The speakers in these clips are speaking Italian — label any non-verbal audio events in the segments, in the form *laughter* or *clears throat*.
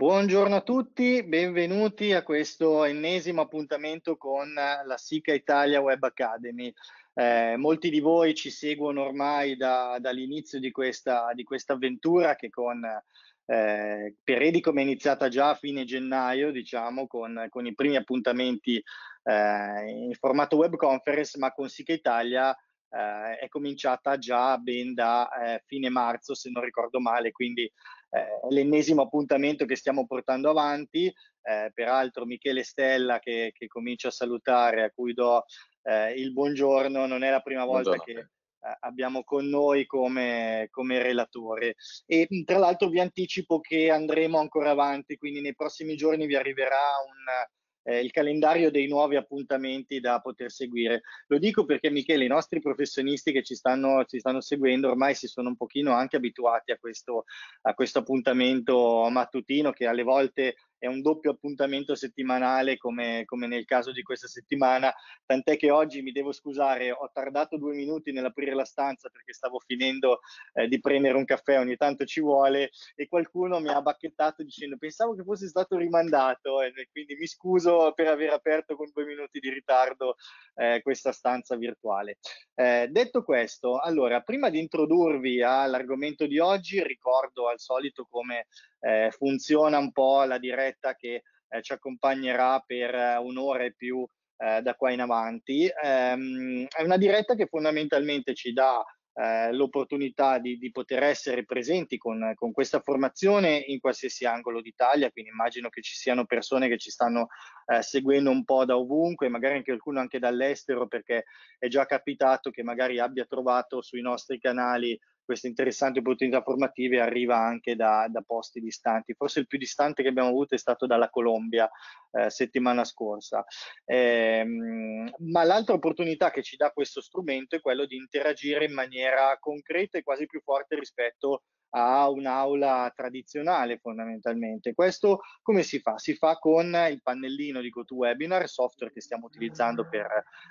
Buongiorno a tutti, benvenuti a questo ennesimo appuntamento con la SICA Italia Web Academy. Eh, molti di voi ci seguono ormai da, dall'inizio di questa, di questa, avventura che con eh, Peredicom è iniziata già a fine gennaio, diciamo, con, con i primi appuntamenti eh, in formato web conference, ma con SICA Italia eh, è cominciata già ben da eh, fine marzo, se non ricordo male, quindi eh, l'ennesimo appuntamento che stiamo portando avanti. Eh, peraltro Michele Stella che, che comincio a salutare, a cui do eh, il buongiorno, non è la prima volta buongiorno. che eh, abbiamo con noi come, come relatore. E tra l'altro vi anticipo che andremo ancora avanti, quindi nei prossimi giorni vi arriverà un eh, il calendario dei nuovi appuntamenti da poter seguire. Lo dico perché Michele, i nostri professionisti che ci stanno, ci stanno seguendo ormai si sono un pochino anche abituati a questo, a questo appuntamento mattutino che alle volte è un doppio appuntamento settimanale come, come, nel caso di questa settimana, tant'è che oggi mi devo scusare, ho tardato due minuti nell'aprire la stanza perché stavo finendo eh, di prendere un caffè, ogni tanto ci vuole, e qualcuno mi ha bacchettato dicendo pensavo che fosse stato rimandato, e quindi mi scuso per aver aperto con due minuti di ritardo eh, questa stanza virtuale. Eh, detto questo, allora, prima di introdurvi all'argomento di oggi, ricordo al solito come eh, funziona un po' la diretta che eh, ci accompagnerà per eh, un'ora e più eh, da qua in avanti. Ehm, è una diretta che fondamentalmente ci dà eh, l'opportunità di, di, poter essere presenti con, con, questa formazione in qualsiasi angolo d'Italia, quindi immagino che ci siano persone che ci stanno seguendo un po' da ovunque, magari anche qualcuno anche dall'estero, perché è già capitato che magari abbia trovato sui nostri canali queste interessanti opportunità formative arriva anche da, da, posti distanti. Forse il più distante che abbiamo avuto è stato dalla Colombia eh, settimana scorsa. Eh, ma l'altra opportunità che ci dà questo strumento è quello di interagire in maniera concreta e quasi più forte rispetto a un'aula tradizionale fondamentalmente. Questo come si fa? Si fa con il pannellino di GoToWebinar, software che stiamo utilizzando per,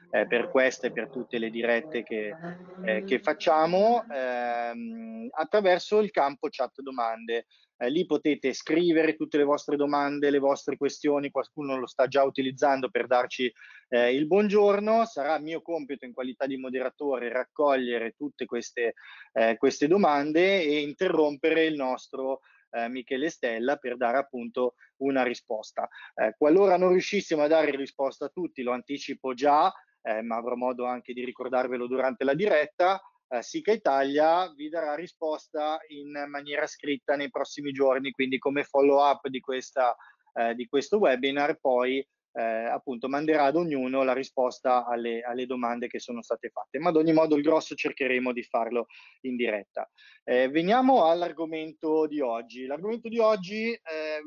eh, per queste e per tutte le dirette che, eh, che facciamo, ehm, attraverso il campo chat domande. Eh, lì potete scrivere tutte le vostre domande, le vostre questioni, qualcuno lo sta già utilizzando per darci eh, il buongiorno. Sarà mio compito in qualità di moderatore raccogliere tutte queste, eh, queste domande e interrompere il nostro eh, Michele Stella per dare appunto una risposta. Eh, qualora non riuscissimo a dare risposta a tutti, lo anticipo già, eh, ma avrò modo anche di ricordarvelo durante la diretta, eh, Sica Italia vi darà risposta in maniera scritta nei prossimi giorni, quindi come follow up di, questa, eh, di questo webinar poi eh, appunto manderà ad ognuno la risposta alle, alle, domande che sono state fatte, ma ad ogni modo il grosso cercheremo di farlo in diretta. Eh, veniamo all'argomento di oggi. L'argomento di oggi, eh,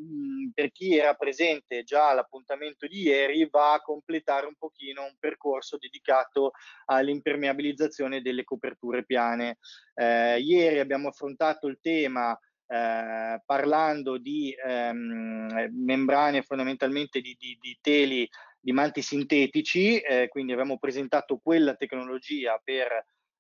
per chi era presente già all'appuntamento di ieri, va a completare un pochino un percorso dedicato all'impermeabilizzazione delle coperture piane. Eh, ieri abbiamo affrontato il tema eh, parlando di ehm, membrane fondamentalmente di, di, di, teli di manti sintetici, eh, quindi abbiamo presentato quella tecnologia per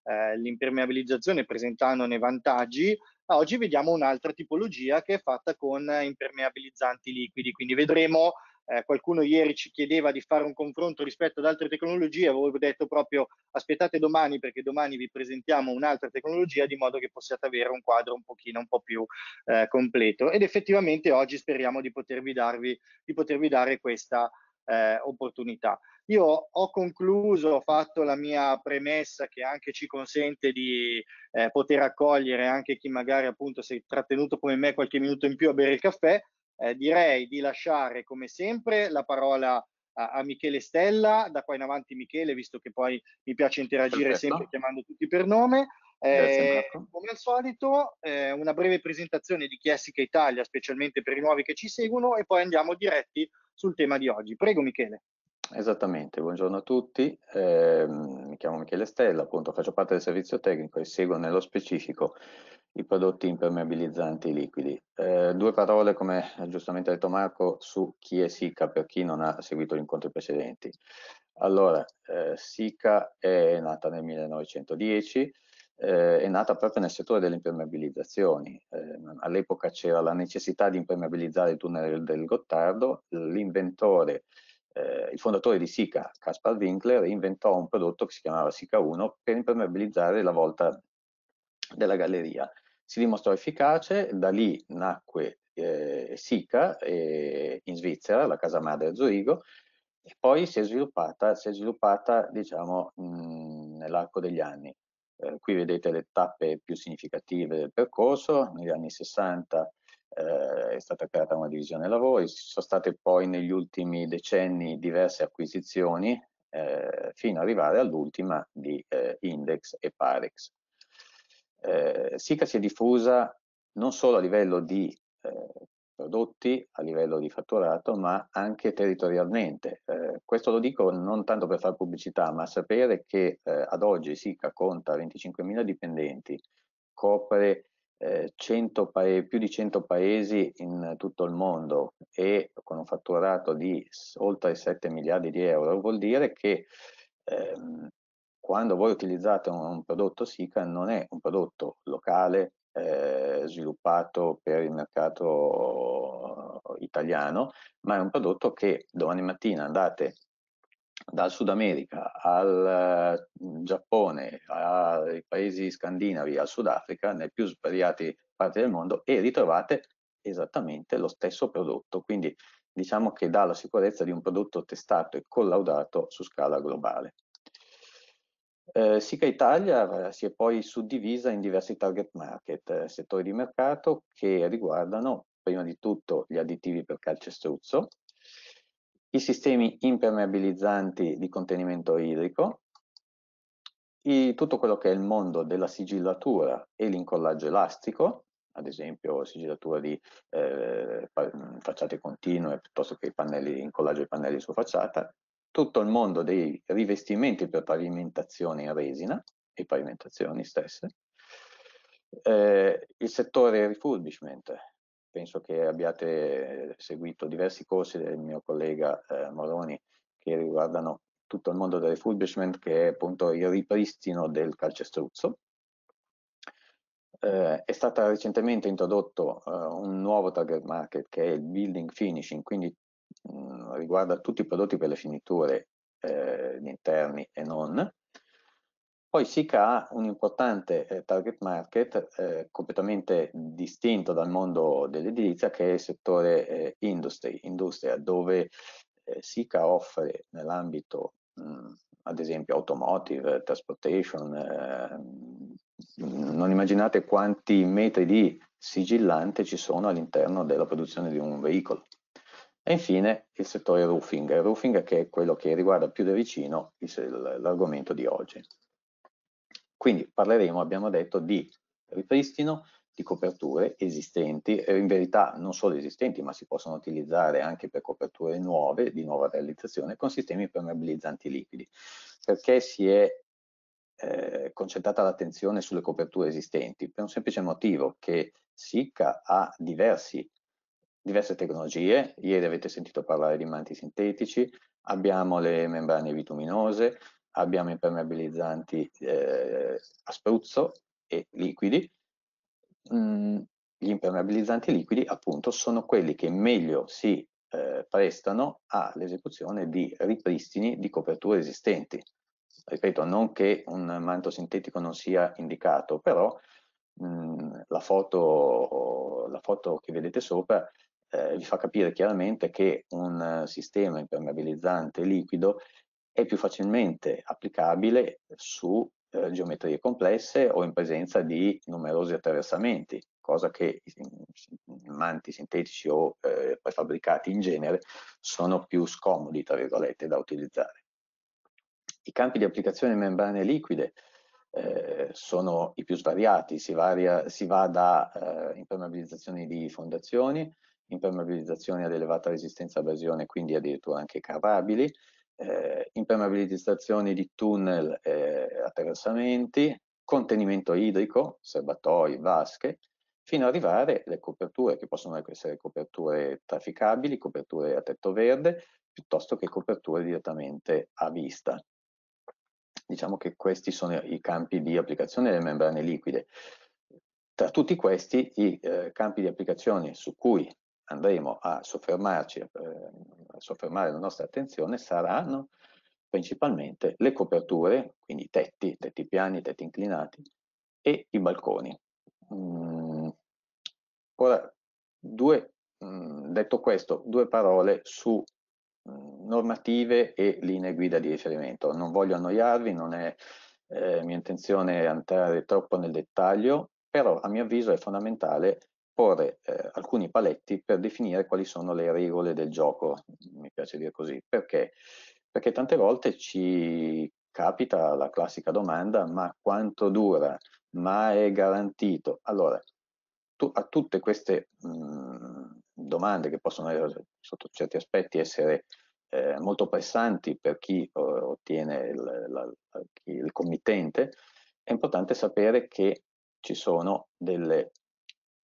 eh, l'impermeabilizzazione presentandone vantaggi. Oggi vediamo un'altra tipologia che è fatta con impermeabilizzanti liquidi, quindi vedremo eh, qualcuno ieri ci chiedeva di fare un confronto rispetto ad altre tecnologie, avevo detto proprio aspettate domani perché domani vi presentiamo un'altra tecnologia di modo che possiate avere un quadro un pochino un po' più eh, completo ed effettivamente oggi speriamo di potervi, darvi, di potervi dare questa eh, opportunità. Io ho concluso, ho fatto la mia premessa che anche ci consente di eh, poter accogliere anche chi magari appunto si è trattenuto come me qualche minuto in più a bere il caffè, eh, direi di lasciare come sempre la parola a, a, Michele Stella, da qua in avanti Michele, visto che poi mi piace interagire Perfetto. sempre chiamando tutti per nome. Eh, come al solito, eh, una breve presentazione di chi è Sica Italia, specialmente per i nuovi che ci seguono, e poi andiamo diretti sul tema di oggi. Prego Michele. Esattamente, buongiorno a tutti, eh, mi chiamo Michele Stella, appunto faccio parte del servizio tecnico e seguo nello specifico i prodotti impermeabilizzanti liquidi. Eh, due parole, come giustamente ha detto Marco, su chi è SICA per chi non ha seguito gli incontri precedenti. Allora, eh, SICA è nata nel 1910, eh, è nata proprio nel settore delle impermeabilizzazioni. Eh, all'epoca c'era la necessità di impermeabilizzare il tunnel del Gottardo, l'inventore, eh, il fondatore di Sika, Caspar Winkler, inventò un prodotto che si chiamava Sika 1 per impermeabilizzare la volta della galleria. Si dimostrò efficace, da lì nacque eh, Sika eh, in Svizzera, la casa madre a Zurigo, e poi si è sviluppata, si è sviluppata diciamo, nell'arco degli anni. Eh, qui vedete le tappe più significative del percorso, negli anni 60 eh, è stata creata una divisione lavori, ci sono state poi negli ultimi decenni diverse acquisizioni eh, fino ad arrivare all'ultima di eh, Index e Parex. Eh, Sica si è diffusa non solo a livello di eh, prodotti a livello di fatturato, ma anche territorialmente. Eh, questo lo dico non tanto per fare pubblicità, ma sapere che eh, ad oggi SICA conta 25.000 dipendenti, copre eh, più di 100 paesi in tutto il mondo e con un fatturato di oltre 7 miliardi di euro, vuol dire che ehm, quando voi utilizzate un, un prodotto SICA non è un prodotto locale, eh, sviluppato per il mercato italiano, ma è un prodotto che domani mattina andate dal Sud America al mm, Giappone, ai paesi scandinavi, al Sudafrica, nelle più svariate parti del mondo e ritrovate esattamente lo stesso prodotto. Quindi diciamo che dà la sicurezza di un prodotto testato e collaudato su scala globale. Eh, Sica Italia eh, si è poi suddivisa in diversi target market, eh, settori di mercato che riguardano prima di tutto gli additivi per calcestruzzo, i sistemi impermeabilizzanti di contenimento idrico, i, tutto quello che è il mondo della sigillatura e l'incollaggio elastico, ad esempio sigillatura di eh, facciate continue piuttosto che pannelli, incollaggio di pannelli su facciata, tutto il mondo dei rivestimenti per pavimentazione in resina e pavimentazioni stesse, eh, il settore refurbishment, penso che abbiate seguito diversi corsi del mio collega eh, Moroni che riguardano tutto il mondo del refurbishment che è appunto il ripristino del calcestruzzo. Eh, è stato recentemente introdotto eh, un nuovo target market che è il building finishing, quindi mh, mm, riguarda tutti i prodotti per le finiture eh, interni e non. Poi SICA ha un importante eh, target market eh, completamente distinto dal mondo dell'edilizia che è il settore eh, industry, industria, dove eh, SICA offre nell'ambito ad esempio automotive, transportation, ehm, non immaginate quanti metri di sigillante ci sono all'interno della produzione di un veicolo. E infine il settore roofing, roofing che è quello che riguarda più da vicino l'argomento di oggi. Quindi parleremo, abbiamo detto, di ripristino di coperture esistenti, in verità non solo esistenti, ma si possono utilizzare anche per coperture nuove, di nuova realizzazione, con sistemi permeabilizzanti liquidi. Perché si è eh, concentrata l'attenzione sulle coperture esistenti? Per un semplice motivo che SICA ha diversi diverse tecnologie, ieri avete sentito parlare di manti sintetici, abbiamo le membrane bituminose, abbiamo impermeabilizzanti eh, a spruzzo e liquidi. Mm, gli impermeabilizzanti liquidi appunto sono quelli che meglio si eh, prestano all'esecuzione di ripristini di coperture esistenti. Ripeto, non che un manto sintetico non sia indicato, però mh, mm, la, foto, la foto che vedete sopra eh, vi fa capire chiaramente che un sistema impermeabilizzante liquido è più facilmente applicabile su eh, geometrie complesse o in presenza di numerosi attraversamenti, cosa che i manti sintetici o eh, prefabbricati in genere sono più scomodi, tra virgolette, da utilizzare. I campi di applicazione membrane liquide eh, sono i più svariati, si, varia, si va da eh, impermeabilizzazioni di fondazioni, impermeabilizzazioni ad elevata resistenza a abrasione, quindi addirittura anche cavabili, eh, impermeabilizzazioni di tunnel eh, attraversamenti, contenimento idrico, serbatoi, vasche, fino ad arrivare alle coperture che possono essere coperture trafficabili, coperture a tetto verde, piuttosto che coperture direttamente a vista. diciamo che questi sono i campi di applicazione delle membrane liquide. Tra tutti questi i eh, campi di applicazione su cui andremo a soffermarci, eh, a soffermare la nostra attenzione saranno principalmente le coperture, quindi i tetti, tetti piani, tetti inclinati e i balconi. Mm. Ora, due, mm, detto questo, due parole su mm, normative e linee guida di riferimento. Non voglio annoiarvi, non è eh, mia intenzione entrare troppo nel dettaglio, però a mio avviso è fondamentale porre eh, alcuni paletti per definire quali sono le regole del gioco, mi piace dire così, perché? Perché tante volte ci capita la classica domanda, ma quanto dura? Ma è garantito? Allora, tu, a tutte queste mh, mhmm, domande che possono sotto certi aspetti essere eh, molto pressanti per chi ottiene il, la, il committente, è importante sapere che ci sono delle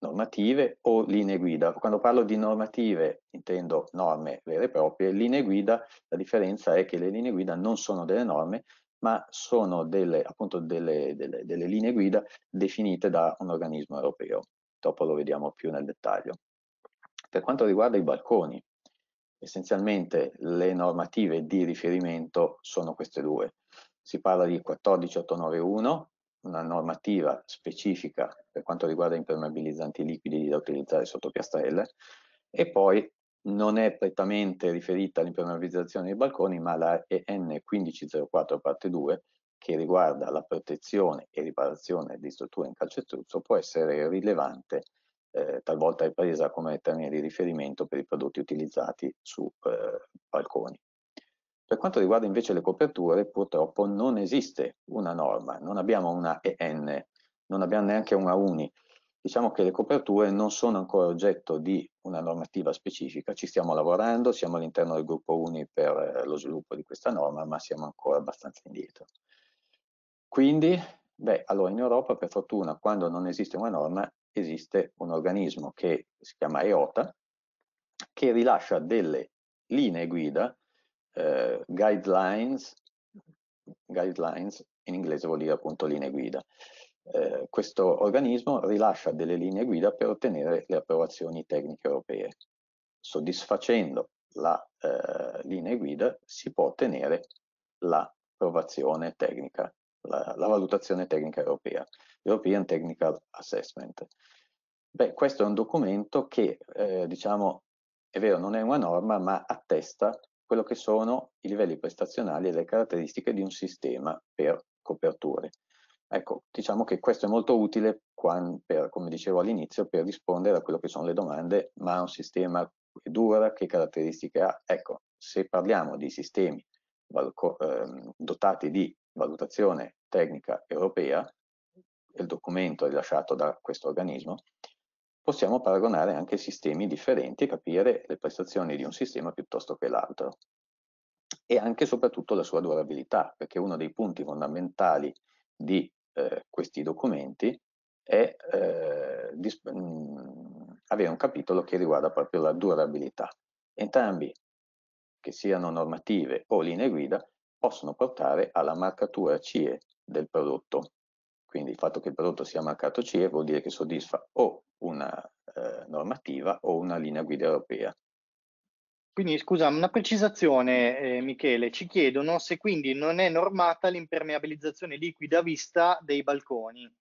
normative o linee guida. Quando parlo di normative intendo norme vere e proprie, linee guida, la differenza è che le linee guida non sono delle norme, ma sono delle, appunto delle, delle, delle linee guida definite da un organismo europeo. Dopo lo vediamo più nel dettaglio. Per quanto riguarda i balconi, essenzialmente le normative di riferimento sono queste due. Si parla di 14891 una normativa specifica per quanto riguarda impermeabilizzanti liquidi da utilizzare sotto piastrelle e poi non è prettamente riferita all'impermeabilizzazione dei balconi ma la EN 1504 parte 2 che riguarda la protezione e riparazione di strutture in calcestruzzo può essere rilevante eh, talvolta è presa come termine di riferimento per i prodotti utilizzati su eh, balconi. Per quanto riguarda invece le coperture, purtroppo non esiste una norma, non abbiamo una EN, non abbiamo neanche una UNI. Diciamo che le coperture non sono ancora oggetto di una normativa specifica, ci stiamo lavorando, siamo all'interno del gruppo UNI per eh, lo sviluppo di questa norma, ma siamo ancora abbastanza indietro. Quindi, beh, allora in Europa per fortuna quando non esiste una norma esiste un organismo che si chiama EOTA che rilascia delle linee guida eh, guidelines, guidelines in inglese vuol dire appunto linee guida. Eh, questo organismo rilascia delle linee guida per ottenere le approvazioni tecniche europee. Soddisfacendo la eh, linea guida si può ottenere l'approvazione tecnica, la, la, valutazione tecnica europea, European Technical Assessment. Beh, questo è un documento che, eh, diciamo, è vero, non è una norma, ma attesta quello che sono i livelli prestazionali e le caratteristiche di un sistema per coperture. Ecco, diciamo che questo è molto utile, per, come dicevo all'inizio, per rispondere a quello che sono le domande, ma un sistema che dura, che caratteristiche ha? Ecco, se parliamo di sistemi eh, dotati di valutazione tecnica europea, il documento rilasciato da questo organismo, possiamo paragonare anche sistemi differenti e capire le prestazioni di un sistema piuttosto che l'altro. E anche e soprattutto la sua durabilità, perché uno dei punti fondamentali di eh, questi documenti è eh, mm, avere un capitolo che riguarda proprio la durabilità. Entrambi, che siano normative o linee guida, possono portare alla marcatura CE del prodotto. Quindi il fatto che il prodotto sia marcato CE vuol dire che soddisfa o una eh, normativa o una linea guida europea. Quindi scusa, una precisazione eh, Michele, ci chiedono se quindi non è normata l'impermeabilizzazione liquida a vista dei balconi.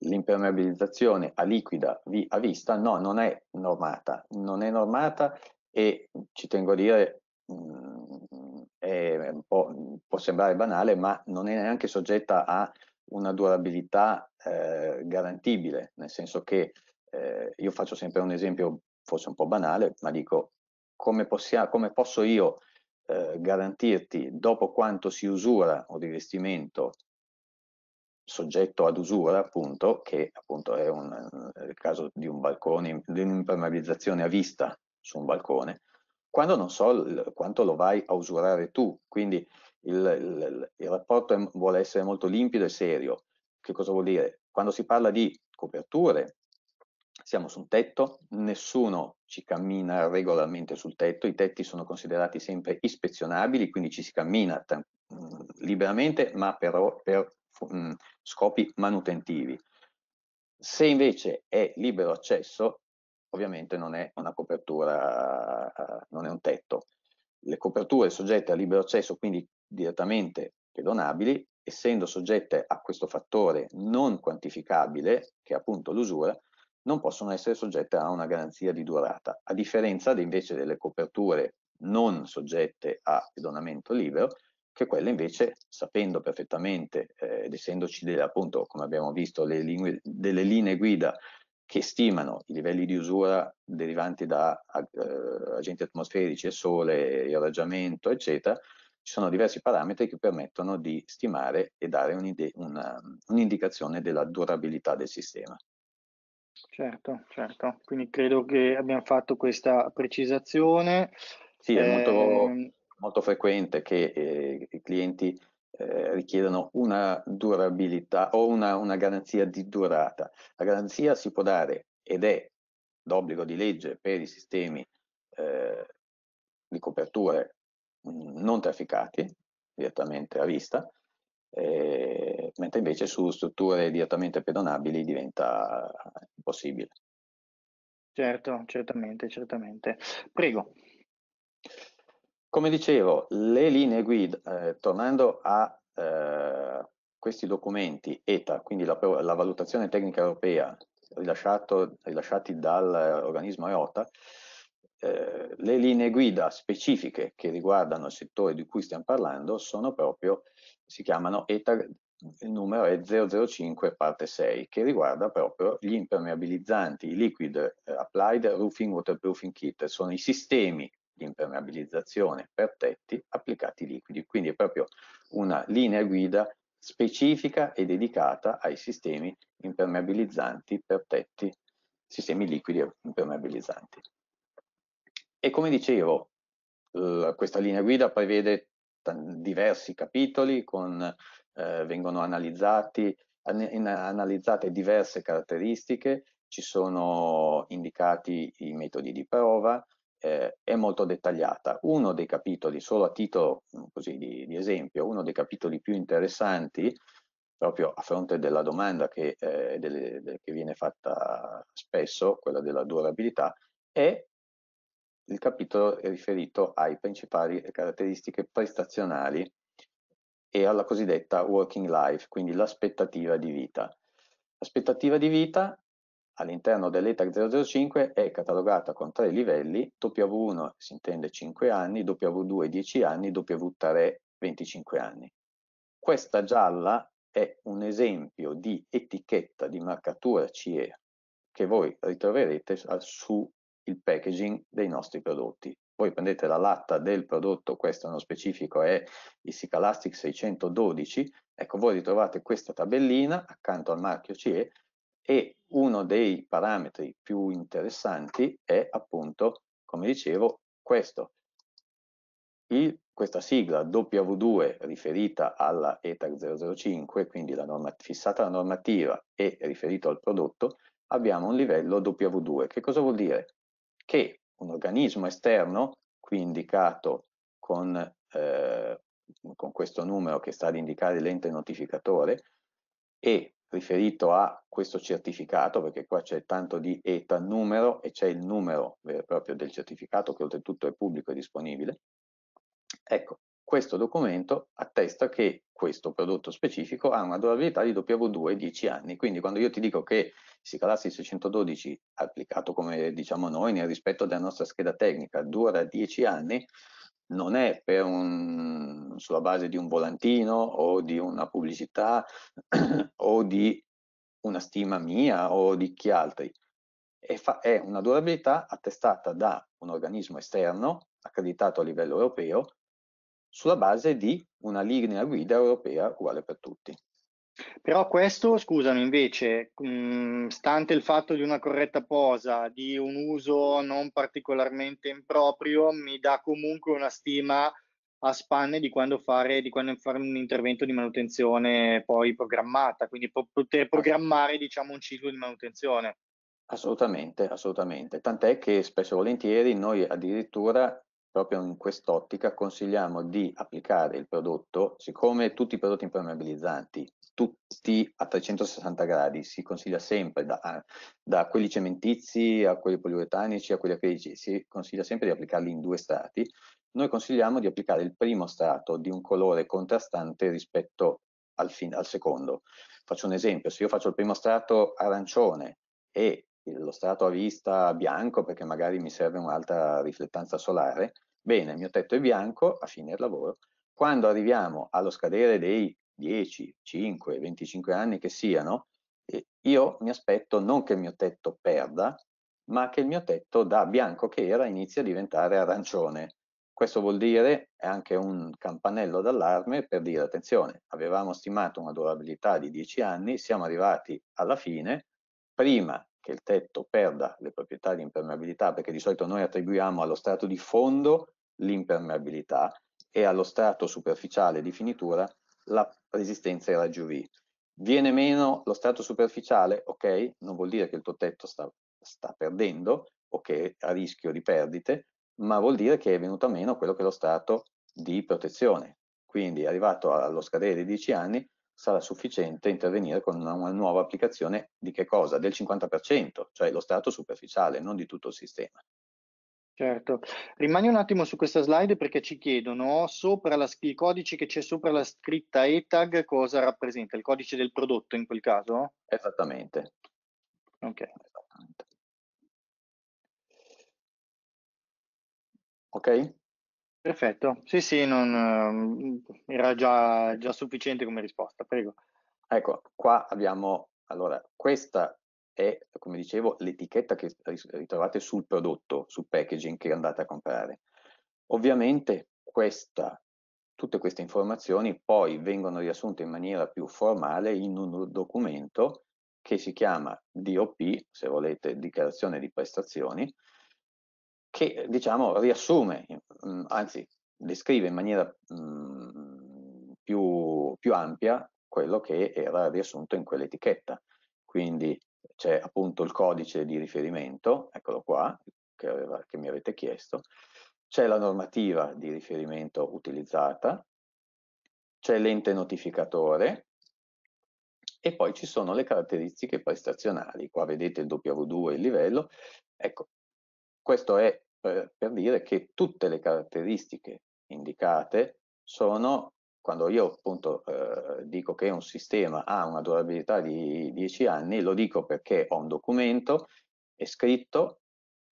L'impermeabilizzazione a liquida a vista no, non è normata, non è normata e ci tengo a dire, mh, mm, può sembrare banale, ma non è neanche soggetta a una durabilità eh, garantibile, nel senso che eh, io faccio sempre un esempio forse un po' banale, ma dico come, possiamo, come posso io eh, garantirti dopo quanto si usura un rivestimento soggetto ad usura, appunto, che appunto è un, il caso di un balcone, di un'impermeabilizzazione a vista su un balcone, quando non so quanto lo vai a usurare tu. Quindi il, il, il rapporto è, vuole essere molto limpido e serio. Che cosa vuol dire? Quando si parla di coperture, siamo su un tetto, nessuno ci cammina regolarmente sul tetto, i tetti sono considerati sempre ispezionabili, quindi ci si cammina mh, liberamente, ma però per mh, scopi manutentivi. Se invece è libero accesso, ovviamente non è una copertura, non è un tetto. Le coperture soggette a libero accesso, quindi direttamente pedonabili, essendo soggette a questo fattore non quantificabile, che è appunto l'usura, non possono essere soggette a una garanzia di durata, a differenza invece delle coperture non soggette a pedonamento libero, che quelle invece, sapendo perfettamente eh, ed essendoci delle, appunto, come abbiamo visto, lingue, delle linee guida che stimano i livelli di usura derivanti da eh, agenti atmosferici sole, irraggiamento, eccetera, ci sono diversi parametri che permettono di stimare e dare un'indicazione un della durabilità del sistema. Certo, certo, quindi credo che abbiamo fatto questa precisazione. Sì, è molto, eh, molto frequente che eh, i clienti eh, richiedano una durabilità o una, una garanzia di durata. La garanzia si può dare ed è d'obbligo di legge per i sistemi eh, di coperture non trafficati direttamente a vista, eh, mentre invece su strutture direttamente pedonabili diventa impossibile. Certo, certamente, certamente. Prego. Come dicevo, le linee guida, eh, tornando a eh, questi documenti ETA, quindi la, la valutazione tecnica europea rilasciati dall'organismo EOTA, eh, le linee guida specifiche che riguardano il settore di cui stiamo parlando sono proprio, si chiamano ETA, il numero è 005 parte 6, che riguarda proprio gli impermeabilizzanti, i Liquid eh, Applied Roofing Waterproofing Kit, sono i sistemi di impermeabilizzazione per tetti applicati liquidi, quindi è proprio una linea guida specifica e dedicata ai sistemi impermeabilizzanti per tetti, sistemi liquidi impermeabilizzanti. E come dicevo, questa linea guida prevede diversi capitoli, con, eh, vengono analizzati, an analizzate diverse caratteristiche, ci sono indicati i metodi di prova, eh, è molto dettagliata. Uno dei capitoli, solo a titolo così, di, di, esempio, uno dei capitoli più interessanti, proprio a fronte della domanda che, eh, delle, delle, che viene fatta spesso, quella della durabilità, è il capitolo è riferito ai principali caratteristiche prestazionali e alla cosiddetta working life, quindi l'aspettativa di vita. L'aspettativa di vita all'interno dell'ETAC 005 è catalogata con tre livelli, W1 si intende 5 anni, W2 10 anni, W3 25 anni. Questa gialla è un esempio di etichetta di marcatura CE che voi ritroverete su il packaging dei nostri prodotti. Voi prendete la latta del prodotto, questo nello specifico è il Sicalastic 612, ecco voi ritrovate questa tabellina accanto al marchio CE e uno dei parametri più interessanti è appunto, come dicevo, questo. Il, questa sigla W2 riferita alla ETAC 005, quindi la norma, fissata la normativa e riferito al prodotto, abbiamo un livello W2. Che cosa vuol dire? Che un organismo esterno, qui indicato con, eh, con questo numero che sta ad indicare l'ente notificatore, e riferito a questo certificato, perché qua c'è tanto di ETA numero e c'è il numero vero e proprio del certificato che oltretutto è pubblico e disponibile. Ecco, questo documento attesta che questo prodotto specifico ha una durabilità di W2 10 anni, quindi quando io ti dico che il Sicalassi 612 applicato come diciamo noi nel rispetto della nostra scheda tecnica dura 10 anni, non è un, sulla base di un volantino o di una pubblicità *clears throat* o di una stima mia o di chi altri, è, fa, è una durabilità attestata da un organismo esterno accreditato a livello europeo sulla base di una linea guida europea uguale per tutti. Però questo, scusami, invece, mh, stante il fatto di una corretta posa, di un uso non particolarmente improprio, mi dà comunque una stima a spanne di quando fare, di quando fare un intervento di manutenzione poi programmata, quindi poter programmare diciamo, un ciclo di manutenzione. Assolutamente, assolutamente. Tant'è che spesso e volentieri noi addirittura proprio in quest'ottica consigliamo di applicare il prodotto, siccome tutti i prodotti impermeabilizzanti, tutti a 360 gradi, si consiglia sempre, da, da quelli cementizi a quelli poliuretanici a quelli acrilici, si consiglia sempre di applicarli in due strati, noi consigliamo di applicare il primo strato di un colore contrastante rispetto al, fin, al secondo. Faccio un esempio, se io faccio il primo strato arancione e lo strato a vista bianco perché magari mi serve un'alta riflettanza solare, bene, il mio tetto è bianco a fine lavoro, quando arriviamo allo scadere dei 10, 5, 25 anni che siano, io mi aspetto non che il mio tetto perda, ma che il mio tetto da bianco che era inizi a diventare arancione. Questo vuol dire, è anche un campanello d'allarme per dire attenzione, avevamo stimato una durabilità di 10 anni, siamo arrivati alla fine, prima che il tetto perda le proprietà di impermeabilità, perché di solito noi attribuiamo allo strato di fondo l'impermeabilità e allo strato superficiale di finitura la resistenza ai raggi UV. Viene meno lo strato superficiale, ok? Non vuol dire che il tuo tetto sta, sta perdendo o che è a rischio di perdite, ma vuol dire che è venuto meno quello che è lo strato di protezione. Quindi arrivato allo scadere di 10 anni sarà sufficiente intervenire con una, una nuova applicazione di che cosa? Del 50%, cioè lo strato superficiale, non di tutto il sistema. Certo, rimani un attimo su questa slide perché ci chiedono sopra la, il codice che c'è sopra la scritta ETAG cosa rappresenta? Il codice del prodotto in quel caso? Esattamente. Ok. Esattamente. Ok? Perfetto, sì sì, non, era già, già sufficiente come risposta, prego. Ecco, qua abbiamo, allora, questa è, come dicevo, l'etichetta che ritrovate sul prodotto, sul packaging che andate a comprare. Ovviamente questa, tutte queste informazioni poi vengono riassunte in maniera più formale in un documento che si chiama DOP, se volete, dichiarazione di prestazioni, che diciamo riassume, mm, anzi descrive in maniera mh, mm, più, più ampia quello che era riassunto in quell'etichetta. Quindi c'è appunto il codice di riferimento, eccolo qua, che, aveva, che mi avete chiesto, c'è la normativa di riferimento utilizzata, c'è l'ente notificatore e poi ci sono le caratteristiche prestazionali. Qua vedete il W2 e il livello. Ecco, questo è per, per dire che tutte le caratteristiche indicate sono quando io appunto eh, dico che un sistema ha una durabilità di 10 anni, lo dico perché ho un documento, è scritto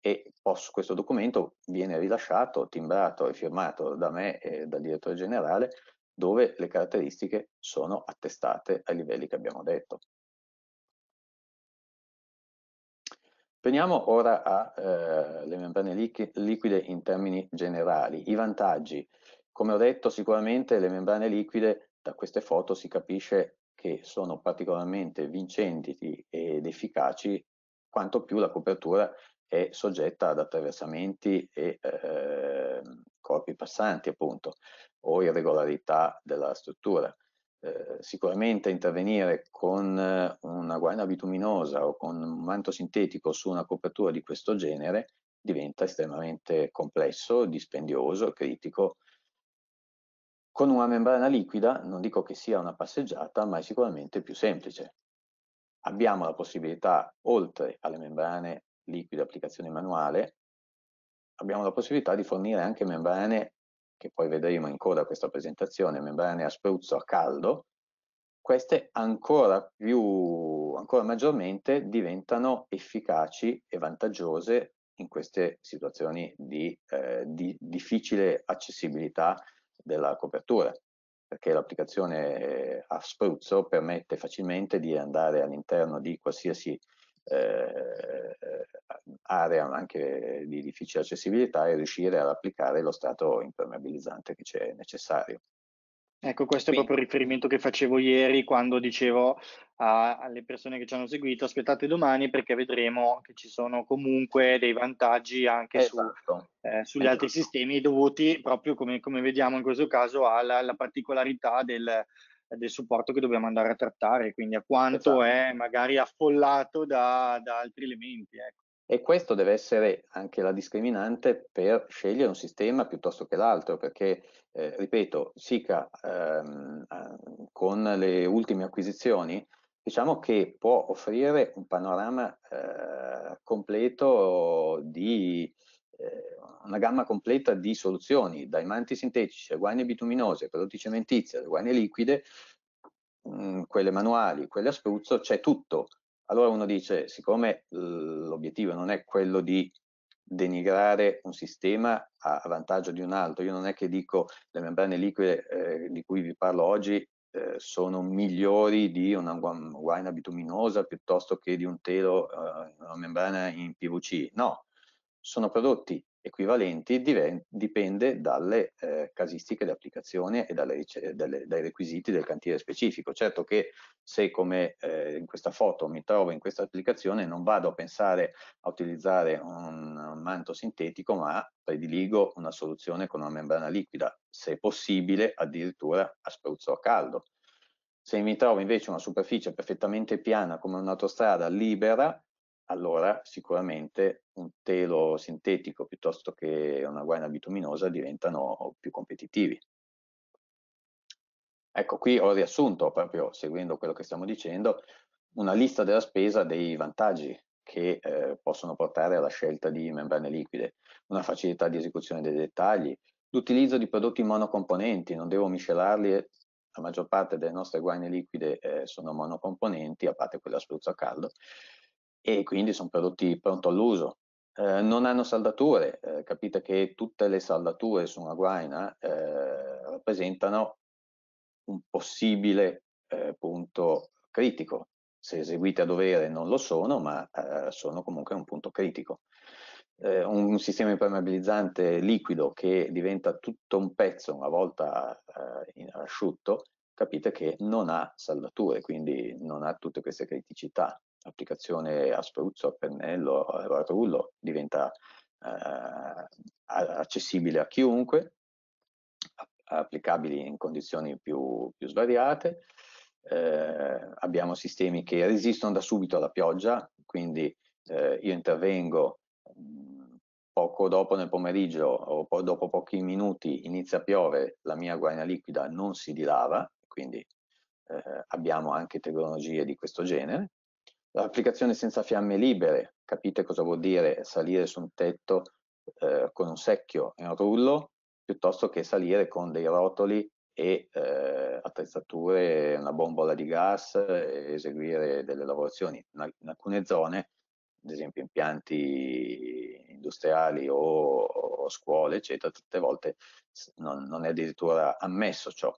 e posso, questo documento viene rilasciato, timbrato e firmato da me e dal direttore generale, dove le caratteristiche sono attestate ai livelli che abbiamo detto. Veniamo ora alle eh, membrane liquide in termini generali. I vantaggi. Come ho detto, sicuramente le membrane liquide, da queste foto si capisce che sono particolarmente vincenti ed efficaci quanto più la copertura è soggetta ad attraversamenti e eh, corpi passanti, appunto, o irregolarità della struttura. Eh, sicuramente intervenire con una guaina bituminosa o con un manto sintetico su una copertura di questo genere diventa estremamente complesso, dispendioso, critico con una membrana liquida non dico che sia una passeggiata, ma è sicuramente più semplice. Abbiamo la possibilità, oltre alle membrane liquide applicazione manuale, abbiamo la possibilità di fornire anche membrane, che poi vedremo in coda questa presentazione, membrane a spruzzo a caldo, queste ancora più, ancora maggiormente diventano efficaci e vantaggiose in queste situazioni di, eh, di difficile accessibilità della copertura, perché l'applicazione a spruzzo permette facilmente di andare all'interno di qualsiasi eh, area anche di difficile accessibilità e riuscire ad applicare lo strato impermeabilizzante che c'è necessario. Ecco, questo Quindi. è proprio il riferimento che facevo ieri quando dicevo a, alle persone che ci hanno seguito aspettate domani perché vedremo che ci sono comunque dei vantaggi anche esatto. su, eh, sugli esatto. altri sistemi dovuti proprio come, come, vediamo in questo caso alla, alla particolarità del, del, supporto che dobbiamo andare a trattare, quindi a quanto esatto. è magari affollato da, da altri elementi. Ecco. E questo deve essere anche la discriminante per scegliere un sistema piuttosto che l'altro, perché, eh, ripeto, SICA ehm, eh, con le ultime acquisizioni diciamo che può offrire un panorama eh, completo di una gamma completa di soluzioni, dai manti sintetici, a guaine bituminose, prodotti cementizi, a guaine liquide, mh, mm, quelle manuali, quelle a spruzzo, c'è tutto. Allora uno dice, siccome l'obiettivo non è quello di denigrare un sistema a vantaggio di un altro, io non è che dico le membrane liquide eh, di cui vi parlo oggi eh, sono migliori di una guaina bituminosa piuttosto che di un telo, eh, una membrana in PVC, no, sono prodotti equivalenti dipende dalle eh, casistiche di applicazione e dalle, dalle, dai requisiti del cantiere specifico. Certo che se come eh, in questa foto mi trovo in questa applicazione non vado a pensare a utilizzare un, un manto sintetico ma prediligo una soluzione con una membrana liquida, se possibile addirittura a spruzzo a caldo. Se mi trovo invece una superficie perfettamente piana come un'autostrada libera, allora sicuramente un telo sintetico piuttosto che una guaina bituminosa diventano più competitivi. Ecco, qui ho riassunto, proprio seguendo quello che stiamo dicendo, una lista della spesa dei vantaggi che eh, possono portare alla scelta di membrane liquide, una facilità di esecuzione dei dettagli, l'utilizzo di prodotti monocomponenti, non devo miscelarli, la maggior parte delle nostre guaine liquide eh, sono monocomponenti, a parte quella spruzzo a caldo, e quindi sono prodotti pronto all'uso. Eh, non hanno saldature, eh, capite che tutte le saldature su una guaina eh, rappresentano un possibile eh, punto critico. Se eseguite a dovere non lo sono, ma eh, sono comunque un punto critico. Eh, un sistema impermeabilizzante liquido che diventa tutto un pezzo una volta asciutto, capite che non ha saldature, quindi non ha tutte queste criticità applicazione a spruzzo, a pennello, a rullo, diventa eh, accessibile a chiunque, applicabili in condizioni più, più svariate. Eh, abbiamo sistemi che resistono da subito alla pioggia, quindi eh, io intervengo mm, poco dopo nel pomeriggio o po dopo pochi minuti inizia a piovere, la mia guaina liquida non si dilava, quindi eh, abbiamo anche tecnologie di questo genere. L'applicazione senza fiamme libere, capite cosa vuol dire salire su un tetto eh, con un secchio e un rullo, piuttosto che salire con dei rotoli e eh, attrezzature, una bombola di gas e eseguire delle lavorazioni. In, alcune zone, ad esempio impianti industriali o, o scuole, eccetera, tutte volte non, non è addirittura ammesso ciò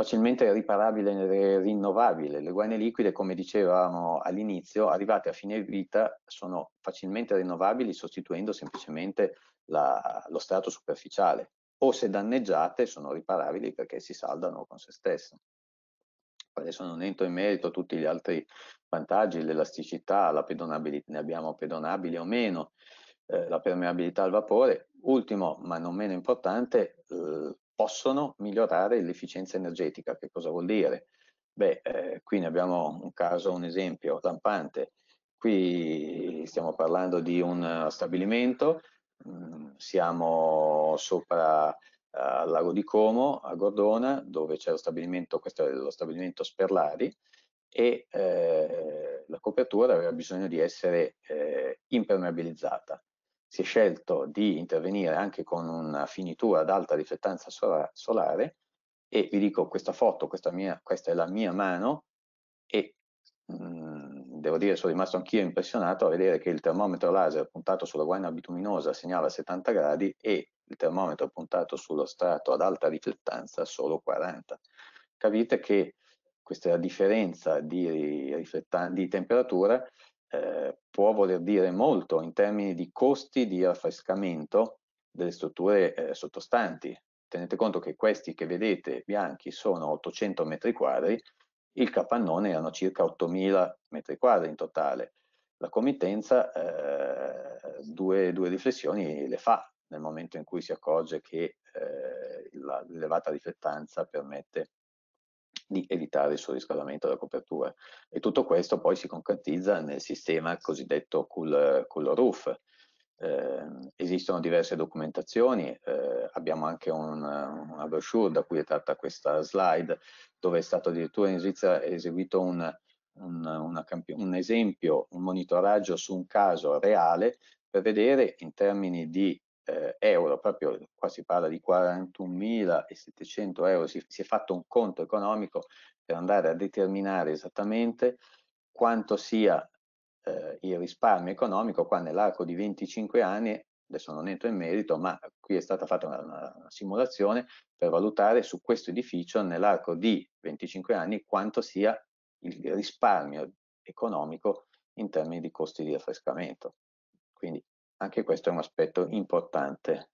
facilmente riparabile e rinnovabile. Le guaine liquide, come dicevamo all'inizio, arrivate a fine vita sono facilmente rinnovabili sostituendo semplicemente la, lo strato superficiale o se danneggiate sono riparabili perché si saldano con se stesse. Adesso non entro in merito a tutti gli altri vantaggi, l'elasticità, la pedonabilità, ne abbiamo pedonabili o meno, eh, la permeabilità al vapore. Ultimo, ma non meno importante, eh, possono migliorare l'efficienza energetica. Che cosa vuol dire? Beh, eh, qui ne abbiamo un caso, un esempio lampante. Qui stiamo parlando di un stabilimento, mh, mm, siamo sopra uh, al lago di Como, a Gordona, dove c'è lo stabilimento, questo è lo stabilimento Sperlari, e eh, la copertura aveva bisogno di essere eh, impermeabilizzata si è scelto di intervenire anche con una finitura ad alta riflettanza solare e vi dico questa foto, questa, mia, questa è la mia mano e mh, mm, devo dire sono rimasto anch'io impressionato a vedere che il termometro laser puntato sulla guaina bituminosa segnala 70 gradi e il termometro puntato sullo strato ad alta riflettanza solo 40. Capite che questa differenza di, di temperatura eh, può voler dire molto in termini di costi di raffrescamento delle strutture eh, sottostanti. Tenete conto che questi che vedete bianchi sono 800 metri quadri, il capannone erano circa 8000 metri quadri in totale. La committenza eh, due, due, riflessioni le fa nel momento in cui si accorge che eh, l'elevata riflettanza permette di evitare il surriscaldamento della copertura. E tutto questo poi si concretizza nel sistema cosiddetto cool, cool roof. Eh, esistono diverse documentazioni, eh, abbiamo anche un, una brochure da cui è tratta questa slide, dove è stato addirittura in Svizzera eseguito un, un, un esempio, un monitoraggio su un caso reale per vedere in termini di eh, euro, proprio qua si parla di 41.700 euro, si, si, è fatto un conto economico per andare a determinare esattamente quanto sia eh, il risparmio economico qua nell'arco di 25 anni, adesso non entro in merito, ma qui è stata fatta una, una, simulazione per valutare su questo edificio nell'arco di 25 anni quanto sia il risparmio economico in termini di costi di affrescamento. Quindi anche questo è un aspetto importante.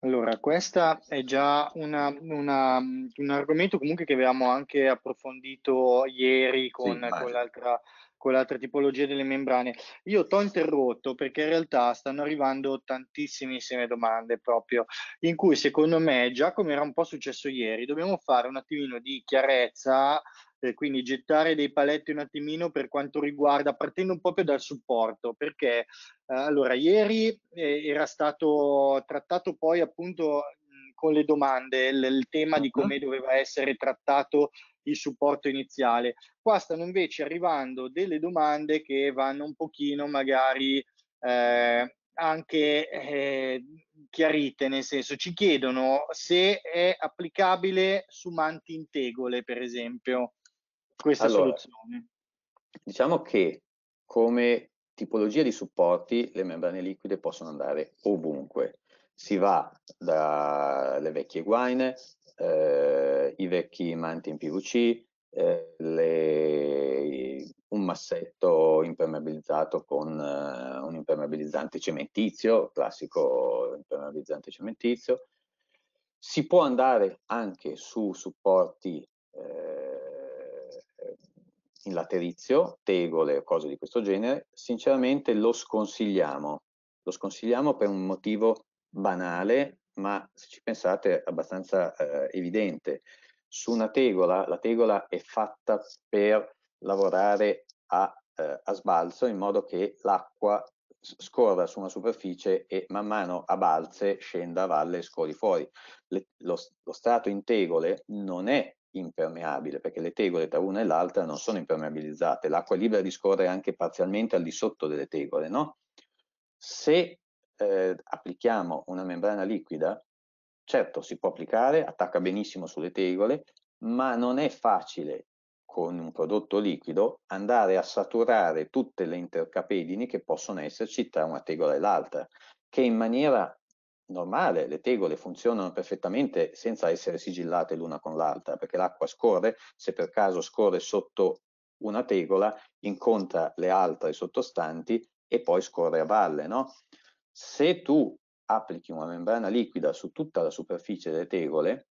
Allora, questo è già una, una, un argomento comunque che avevamo anche approfondito ieri con, sì, con, l'altra, con l'altra tipologia delle membrane. Io ti ho interrotto perché in realtà stanno arrivando tantissimissime domande proprio, in cui secondo me, già come era un po' successo ieri, dobbiamo fare un attimino di chiarezza eh, quindi gettare dei paletti un attimino per quanto riguarda, partendo proprio dal supporto, perché eh, allora ieri eh, era stato trattato poi appunto mh, con le domande il, il tema di come doveva essere trattato il supporto iniziale. Qua stanno invece arrivando delle domande che vanno un pochino magari eh, anche eh, chiarite, nel senso ci chiedono se è applicabile su manti in tegole, per esempio questa allora, soluzione? Diciamo che come tipologia di supporti le membrane liquide possono andare ovunque. Si va dalle vecchie guaine, eh, i vecchi manti in PVC, eh, le, un massetto impermeabilizzato con uh, un impermeabilizzante cementizio, classico impermeabilizzante cementizio. Si può andare anche su supporti eh, in laterizio, tegole o cose di questo genere, sinceramente lo sconsigliamo. Lo sconsigliamo per un motivo banale, ma se ci pensate abbastanza eh, evidente. Su una tegola, la tegola è fatta per lavorare a, eh, a sbalzo in modo che l'acqua scorra su una superficie e man mano a balze scenda a valle e scorri fuori. Le, lo, lo strato in tegole non è impermeabile, perché le tegole tra una e l'altra non sono impermeabilizzate, l'acqua libera di scorrere anche parzialmente al di sotto delle tegole, no? Se eh, applichiamo una membrana liquida, certo si può applicare, attacca benissimo sulle tegole, ma non è facile con un prodotto liquido andare a saturare tutte le intercapedini che possono esserci tra una tegola e l'altra, che in maniera normale, le tegole funzionano perfettamente senza essere sigillate l'una con l'altra, perché l'acqua scorre, se per caso scorre sotto una tegola, incontra le altre sottostanti e poi scorre a valle. No? Se tu applichi una membrana liquida su tutta la superficie delle tegole,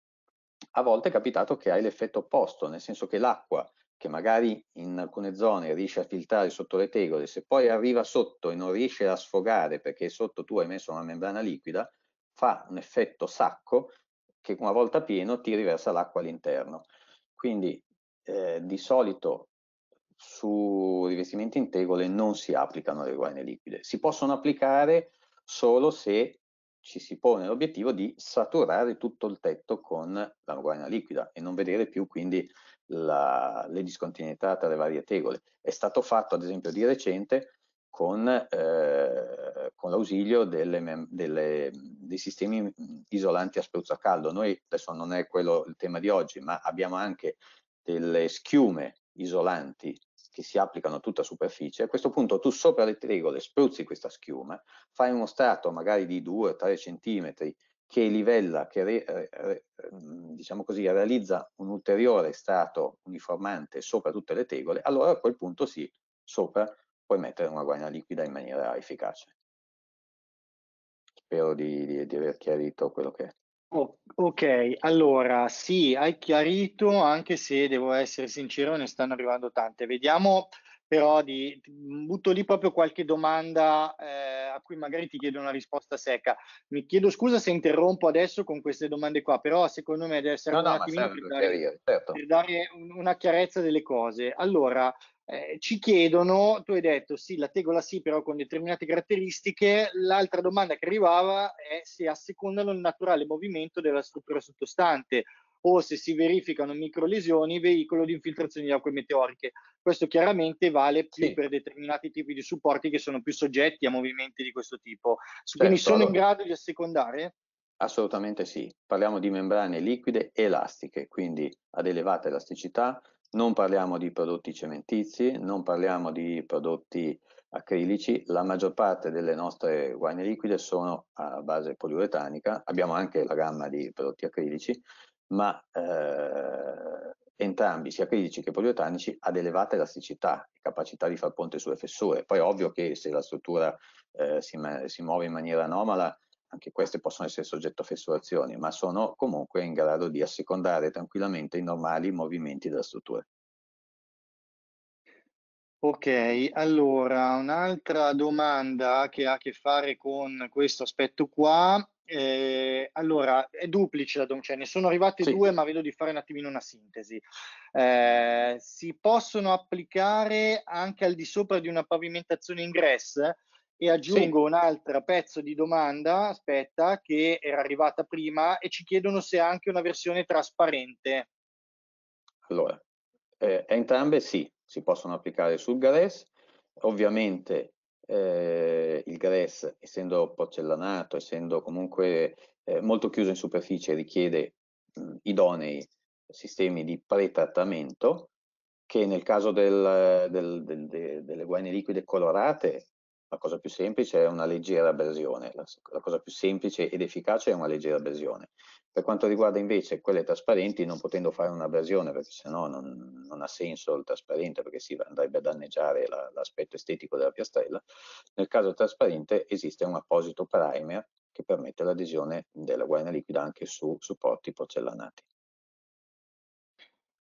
a volte è capitato che hai l'effetto opposto, nel senso che l'acqua che magari in alcune zone riesce a filtrare sotto le tegole, se poi arriva sotto e non riesce a sfogare perché sotto tu hai messo una membrana liquida, fa un effetto sacco che una volta pieno ti riversa l'acqua all'interno. Quindi eh, di solito su rivestimenti in tegole non si applicano le guaine liquide, si possono applicare solo se ci si pone l'obiettivo di saturare tutto il tetto con la guaina liquida e non vedere più quindi la, le discontinuità tra le varie tegole. È stato fatto ad esempio di recente con, eh, con l'ausilio dei sistemi isolanti a spruzzacaldo. Noi adesso non è quello il tema di oggi, ma abbiamo anche delle schiume isolanti che si applicano a tutta superficie. A questo punto tu sopra le tegole spruzzi questa schiuma, fai uno strato magari di 2-3 cm che livella, che re, re, diciamo così, realizza un ulteriore strato uniformante sopra tutte le tegole, allora a quel punto sì, sopra puoi mettere una guaina liquida in maniera efficace. Spero di, di, di aver chiarito quello che è. Oh, ok, allora sì, hai chiarito, anche se devo essere sincero, ne stanno arrivando tante. Vediamo però di, butto lì proprio qualche domanda eh, a cui magari ti chiedo una risposta secca. Mi chiedo scusa se interrompo adesso con queste domande qua, però secondo me deve essere no, un no, attimino per dare, certo. per dare, una chiarezza delle cose. Allora, eh, ci chiedono, tu hai detto sì, la tegola sì, però con determinate caratteristiche. L'altra domanda che arrivava è se assecondano il naturale movimento della struttura sottostante o se si verificano microlesioni, veicolo di infiltrazioni di acque meteoriche. Questo chiaramente vale più sì. per determinati tipi di supporti che sono più soggetti a movimenti di questo tipo. Certo, Quindi sono allora, in grado di assecondare? Assolutamente sì. Parliamo di membrane liquide elastiche, quindi ad elevata elasticità. Non parliamo di prodotti cementizi, non parliamo di prodotti acrilici, la maggior parte delle nostre guaine liquide sono a base poliuretanica, abbiamo anche la gamma di prodotti acrilici, ma eh, entrambi, sia acrilici che poliuretanici, ad elevata elasticità e capacità di far ponte sulle fessure. Poi è ovvio che se la struttura eh, si, si, muove in maniera anomala, anche queste possono essere soggetto a fessurazioni, ma sono comunque in grado di assecondare tranquillamente i normali movimenti della struttura. Ok, allora un'altra domanda che ha a che fare con questo aspetto qua eh, allora, è duplice la domanda, cioè ne sono arrivate sì. due, ma vedo di fare un attimino una sintesi. Eh, si possono applicare anche al di sopra di una pavimentazione ingresso? E aggiungo sì. un altro pezzo di domanda, aspetta, che era arrivata prima e ci chiedono se è anche una versione trasparente. Allora, eh, entrambe sì, si possono applicare sul GARES. Ovviamente eh, il GRES, essendo porcellanato, essendo comunque eh, molto chiuso in superficie, richiede mh, idonei sistemi di pretrattamento che nel caso del, del, del, de, delle guaine liquide colorate la cosa più semplice è una leggera abrasione, la, la, cosa più semplice ed efficace è una leggera abrasione. Per quanto riguarda invece quelle trasparenti, non potendo fare un'abrasione, perché sennò non, non ha senso il trasparente, perché si andrebbe a danneggiare la, l'aspetto estetico della piastrella, nel caso trasparente esiste un apposito primer che permette l'adesione della guaina liquida anche su supporti porcellanati.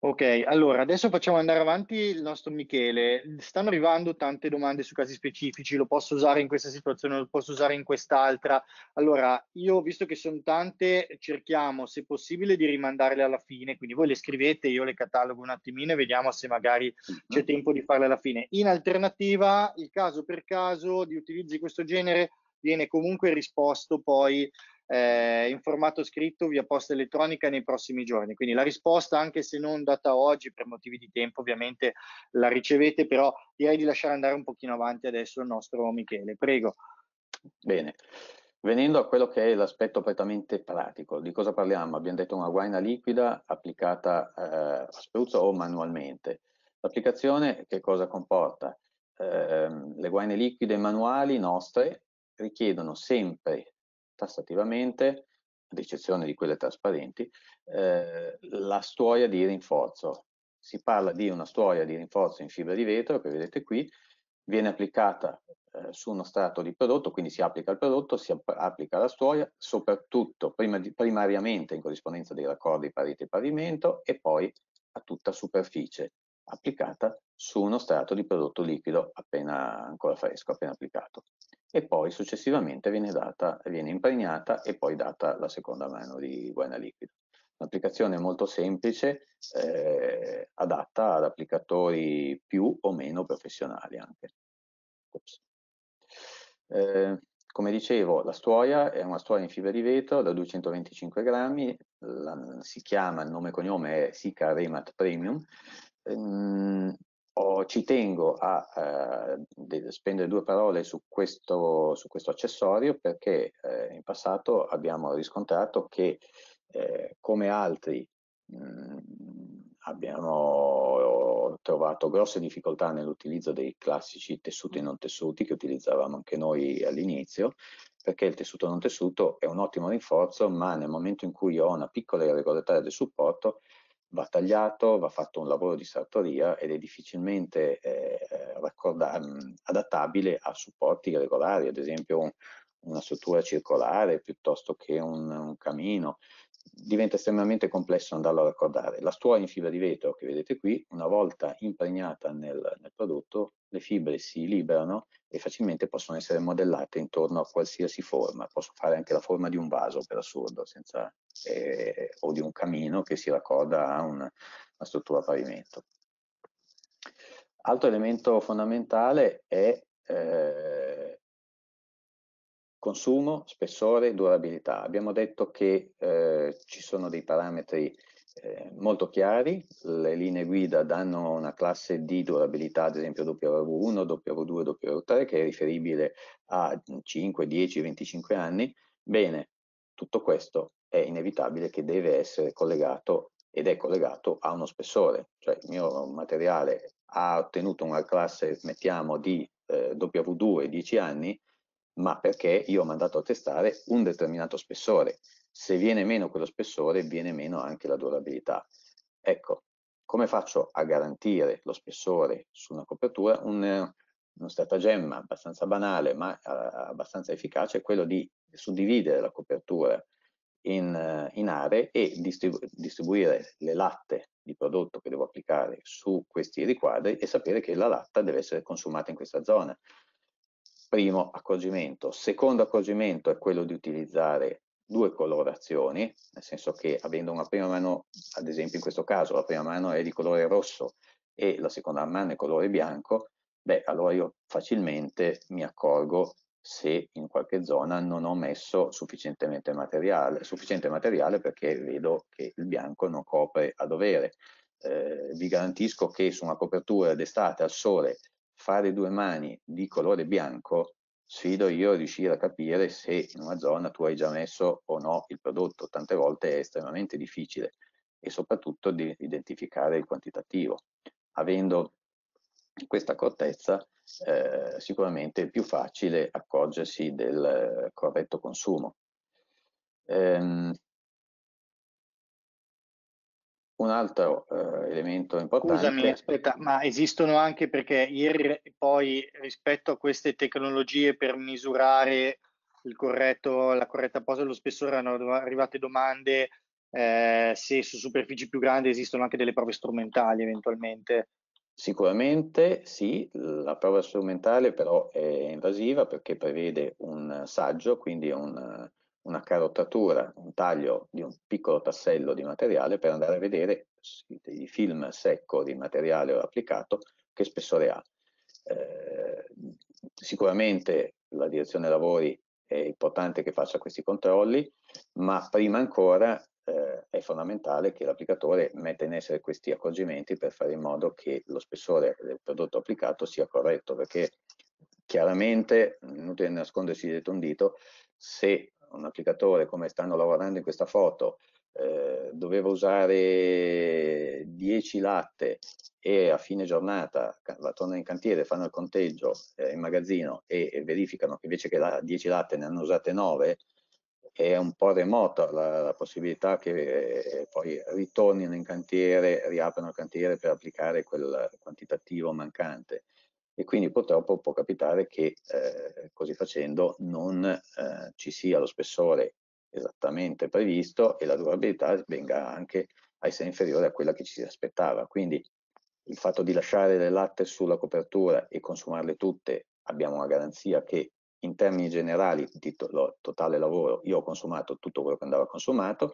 Ok, allora adesso facciamo andare avanti il nostro Michele. Stanno arrivando tante domande su casi specifici, lo posso usare in questa situazione, lo posso usare in quest'altra. Allora, io visto che sono tante, cerchiamo se possibile di rimandarle alla fine, quindi voi le scrivete, io le catalogo un attimino e vediamo se magari c'è mhm. tempo di farle alla fine. In alternativa, il caso per caso di utilizzi di questo genere viene comunque risposto poi eh, in formato scritto via posta elettronica nei prossimi giorni. Quindi la risposta, anche se non data oggi per motivi di tempo, ovviamente la ricevete, però direi di lasciare andare un pochino avanti adesso il nostro Michele. Prego. Bene. Venendo a quello che è l'aspetto prettamente pratico, di cosa parliamo? Abbiamo detto una guaina liquida applicata eh, a spruzzo o manualmente. L'applicazione che cosa comporta? Eh, le guaine liquide manuali nostre richiedono sempre tassativamente, ad eccezione di quelle trasparenti, eh, la stuoia di rinforzo. Si parla di una stuoia di rinforzo in fibra di vetro, che vedete qui, viene applicata eh, su uno strato di prodotto, quindi si applica il prodotto, si applica la stuoia, soprattutto prima di, primariamente in corrispondenza dei raccordi parete e pavimento e poi a tutta superficie applicata su uno strato di prodotto liquido appena ancora fresco, appena applicato e poi successivamente viene, data, viene impregnata e poi data la seconda mano di guaina liquida. Un'applicazione molto semplice, eh, adatta ad applicatori più o meno professionali anche. Eh, come dicevo, la stuoia è una stuoia in fibra di vetro da 225 grammi, la, si chiama, il nome e cognome è Sica Remat Premium, ehm, Oh, ci tengo a eh, spendere due parole su questo, su questo accessorio perché eh, in passato abbiamo riscontrato che eh, come altri mh, mm, abbiamo trovato grosse difficoltà nell'utilizzo dei classici tessuti non tessuti che utilizzavamo anche noi all'inizio perché il tessuto non tessuto è un ottimo rinforzo ma nel momento in cui ho una piccola irregolarità del supporto va tagliato, va fatto un lavoro di sartoria ed è difficilmente eh, adattabile a supporti regolari, ad esempio un, una struttura circolare piuttosto che un, un camino. Diventa estremamente complesso andarlo a raccordare. La stuoia in fibra di vetro che vedete qui, una volta impregnata nel, nel prodotto, le fibre si liberano e facilmente possono essere modellate intorno a qualsiasi forma. Posso fare anche la forma di un vaso, per assurdo, senza, eh, o di un camino che si raccorda a un, una struttura a pavimento. Altro elemento fondamentale è eh, consumo, spessore, durabilità. Abbiamo detto che eh, ci sono dei parametri eh, molto chiari, le linee guida danno una classe di durabilità, ad esempio W1, W2, W3, che è riferibile a 5, 10, 25 anni. Bene, tutto questo è inevitabile che deve essere collegato ed è collegato a uno spessore, cioè il mio materiale ha ottenuto una classe, mettiamo, di eh, W2 10 anni, ma perché io ho mandato a testare un determinato spessore. Se viene meno quello spessore, viene meno anche la durabilità. Ecco, come faccio a garantire lo spessore su una copertura? Un, uno stratagemma abbastanza banale ma uh, abbastanza efficace è quello di suddividere la copertura in, in aree e distribu distribuire le latte di prodotto che devo applicare su questi riquadri e sapere che la latta deve essere consumata in questa zona. Primo accorgimento. Secondo accorgimento è quello di utilizzare due colorazioni, nel senso che avendo una prima mano, ad esempio in questo caso la prima mano è di colore rosso e la seconda mano è colore bianco, beh allora io facilmente mi accorgo se in qualche zona non ho messo sufficientemente materiale, sufficiente materiale perché vedo che il bianco non copre a dovere. Eh, vi garantisco che su una copertura d'estate al sole fare due mani di colore bianco, sfido io a riuscire a capire se in una zona tu hai già messo o no il prodotto. Tante volte è estremamente difficile e soprattutto di identificare il quantitativo. Avendo questa accortezza eh, sicuramente è più facile accorgersi del corretto consumo. Ehm, un altro eh, elemento importante... Scusami, aspetta, ma esistono anche perché ieri poi rispetto a queste tecnologie per misurare corretto, la corretta posa e lo spessore erano arrivate domande eh, se su superfici più grandi esistono anche delle prove strumentali eventualmente. Sicuramente sì, la prova strumentale però è invasiva perché prevede un saggio, quindi un, una carottatura, un taglio di un piccolo tassello di materiale per andare a vedere il film secco di materiale applicato che spessore ha. Eh, sicuramente la direzione lavori è importante che faccia questi controlli, ma prima ancora eh, è fondamentale che l'applicatore metta in essere questi accorgimenti per fare in modo che lo spessore del prodotto applicato sia corretto, perché chiaramente, inutile nascondersi dietro un dito, se un applicatore come stanno lavorando in questa foto eh, doveva usare 10 latte e a fine giornata tornano in cantiere, fanno il conteggio eh, in magazzino e, e, verificano che invece che la 10 latte ne hanno usate 9, è un po' remota la, la possibilità che eh, poi ritornino in cantiere, riaprano il cantiere per applicare quel quantitativo mancante e quindi purtroppo può capitare che eh, così facendo non eh, ci sia lo spessore esattamente previsto e la durabilità venga anche a essere inferiore a quella che ci si aspettava. Quindi il fatto di lasciare le latte sulla copertura e consumarle tutte abbiamo una garanzia che in termini generali di to totale lavoro io ho consumato tutto quello che andava consumato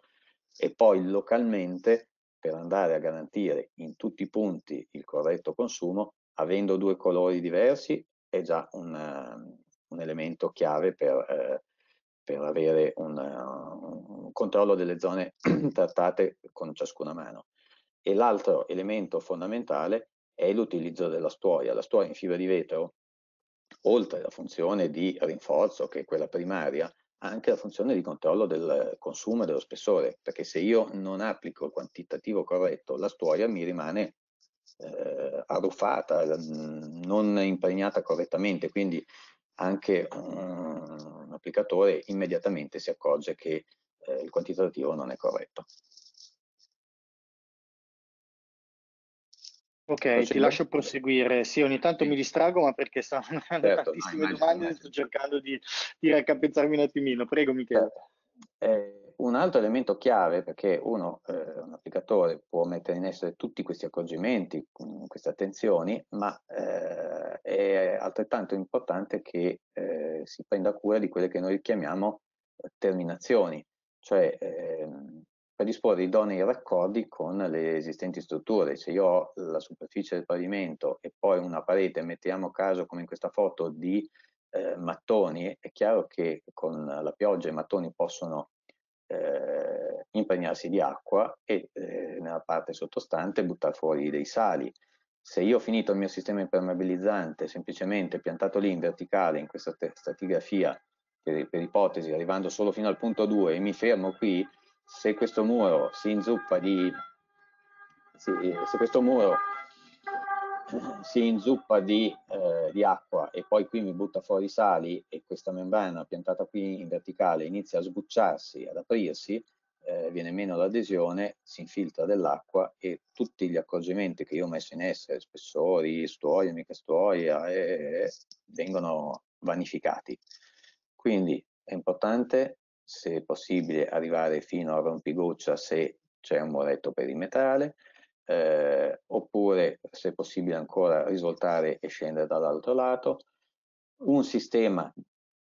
e poi localmente per andare a garantire in tutti i punti il corretto consumo avendo due colori diversi è già un, un elemento chiave per, eh, per avere un, un, controllo delle zone *clears throat* trattate con ciascuna mano. E l'altro elemento fondamentale è l'utilizzo della stuoia. La stuoia in fibra di vetro, oltre alla funzione di rinforzo, che è quella primaria, ha anche la funzione di controllo del consumo e dello spessore, perché se io non applico il quantitativo corretto, la stuoia mi rimane eh, arruffata, non impregnata correttamente, quindi anche un, un applicatore immediatamente si accorge che eh, il quantitativo non è corretto. Ok, ti lascio proseguire. Sì, ogni tanto mi distrago, ma perché stanno *laughs* certo, tantissime no, domande e sto cercando di, di raccapezzarmi un attimino. Prego, Michele. Eh, un altro elemento chiave, perché uno, eh, un applicatore può mettere in essere tutti questi accorgimenti, queste attenzioni, ma eh, è altrettanto importante che eh, si prenda cura di quelle che noi chiamiamo terminazioni, cioè ehm, predisporre idonei raccordi con le esistenti strutture. Se io ho la superficie del pavimento e poi una parete, mettiamo caso come in questa foto di eh, mattoni, è chiaro che con la pioggia i mattoni possono eh, impregnarsi di acqua e eh, nella parte sottostante buttare fuori dei sali. Se io ho finito il mio sistema impermeabilizzante semplicemente piantato lì in verticale in questa stratigrafia per, per ipotesi arrivando solo fino al punto 2 e mi fermo qui, se questo muro si inzuppa di se questo muro si inzuppa di, eh, di, acqua e poi qui mi butta fuori i sali e questa membrana piantata qui in verticale inizia a sbucciarsi, ad aprirsi, eh, viene meno l'adesione, si infiltra dell'acqua e tutti gli accorgimenti che io ho messo in essere, spessori, stuoia, mica stuoia, eh, vengono vanificati. Quindi è importante, se possibile, arrivare fino a rompigoccia se c'è un muretto perimetrale, eh, oppure se possibile ancora risvoltare e scendere dall'altro lato. Un sistema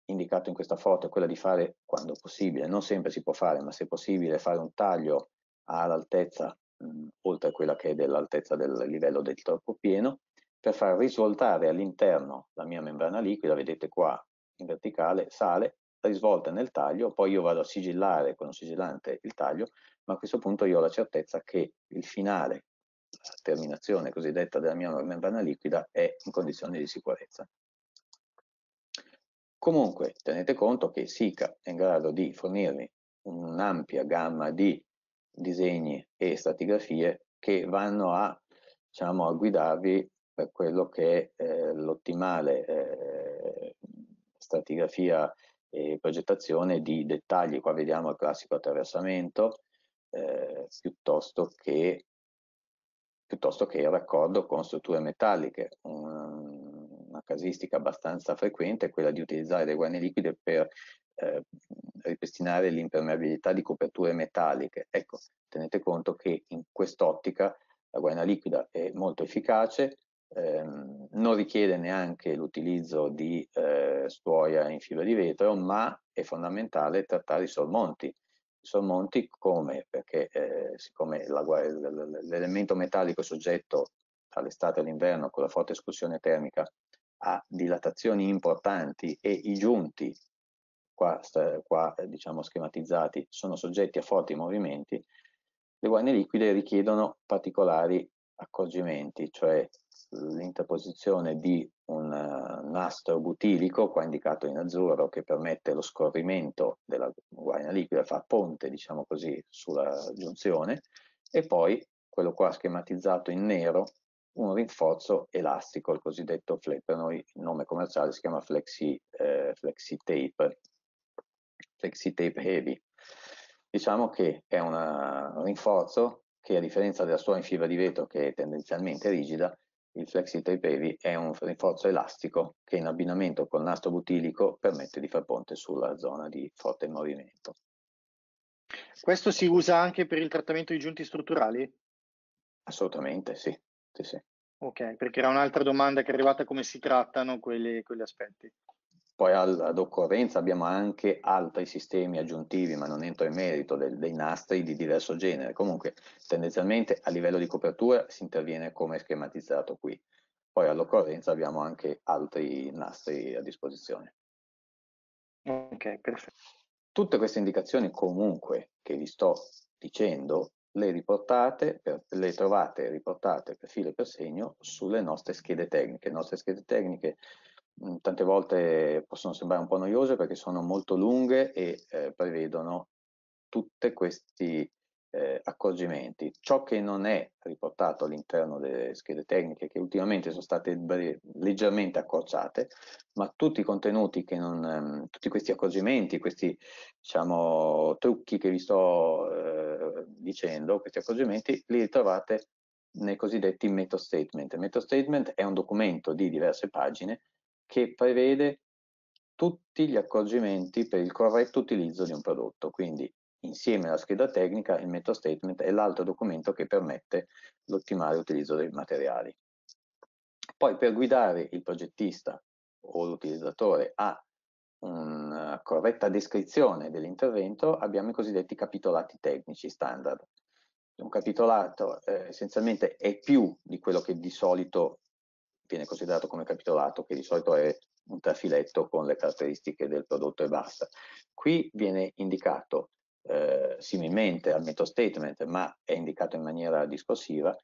indicato in questa foto è quello di fare, quando possibile, non sempre si può fare, ma se possibile fare un taglio all'altezza, oltre a quella che è dell'altezza del livello del troppo pieno, per far risvoltare all'interno la mia membrana liquida, vedete qua in verticale, sale, risvolta nel taglio, poi io vado a sigillare con un sigillante il taglio, ma a questo punto io ho la certezza che il finale terminazione cosiddetta della mia membrana liquida è in condizioni di sicurezza. Comunque tenete conto che SICA è in grado di fornirmi un'ampia gamma di disegni e stratigrafie che vanno a, diciamo, a guidarvi per quello che è eh, l'ottimale eh, stratigrafia e progettazione di dettagli. Qua vediamo il classico attraversamento eh, piuttosto che piuttosto che il raccordo con strutture metalliche. Una casistica abbastanza frequente è quella di utilizzare le guaine liquide per eh, ripristinare l'impermeabilità di coperture metalliche. Ecco, tenete conto che in quest'ottica la guaina liquida è molto efficace, ehm, non richiede neanche l'utilizzo di eh, stuoia in fibra di vetro, ma è fondamentale trattare i sormonti sormonti come? Perché eh, siccome l'elemento metallico è soggetto all'estate e all'inverno con la forte escursione termica a dilatazioni importanti e i giunti qua, qua diciamo schematizzati sono soggetti a forti movimenti, le guaine liquide richiedono particolari accorgimenti, cioè l'interposizione di un uh, nastro butilico, qua indicato in azzurro, che permette lo scorrimento della guaina liquida, fa ponte, diciamo così, sulla giunzione, e poi quello qua schematizzato in nero, un rinforzo elastico, il cosiddetto per noi il nome commerciale si chiama flexi, eh, flexi tape, flexi tape heavy. Diciamo che è una, un rinforzo che a differenza della sua in fibra di vetro che è tendenzialmente rigida, il Flexi Tape Heavy è un rinforzo elastico che in abbinamento col nastro butilico permette di far ponte sulla zona di forte movimento. Questo si usa anche per il trattamento di giunti strutturali? Assolutamente, sì. sì, sì. Ok, perché era un'altra domanda che è arrivata come si trattano quelli, quegli aspetti. Poi ad occorrenza abbiamo anche altri sistemi aggiuntivi, ma non entro in merito, del, dei nastri di diverso genere. Comunque tendenzialmente a livello di copertura si interviene come schematizzato qui. Poi all'occorrenza abbiamo anche altri nastri a disposizione. Ok, perfetto. Tutte queste indicazioni comunque che vi sto dicendo le riportate, per, le trovate riportate per filo e per segno sulle nostre schede tecniche. Le nostre schede tecniche Tante volte possono sembrare un po' noiose perché sono molto lunghe e eh, prevedono tutti questi eh, accorgimenti. Ciò che non è riportato all'interno delle schede tecniche, che ultimamente sono state leggermente accorciate, ma tutti i contenuti che non, ehm, tutti questi accorgimenti, questi diciamo, trucchi che vi sto eh, dicendo, questi accorgimenti, li trovate nei cosiddetti method statement. Method statement è un documento di diverse pagine che prevede tutti gli accorgimenti per il corretto utilizzo di un prodotto. Quindi insieme alla scheda tecnica il method statement è l'altro documento che permette l'ottimale utilizzo dei materiali. Poi per guidare il progettista o l'utilizzatore a una corretta descrizione dell'intervento abbiamo i cosiddetti capitolati tecnici standard. Un capitolato eh, essenzialmente è più di quello che di solito viene considerato come capitolato, che di solito è un trafiletto con le caratteristiche del prodotto e basta. Qui viene indicato eh, similmente al method statement, ma è indicato in maniera discorsiva,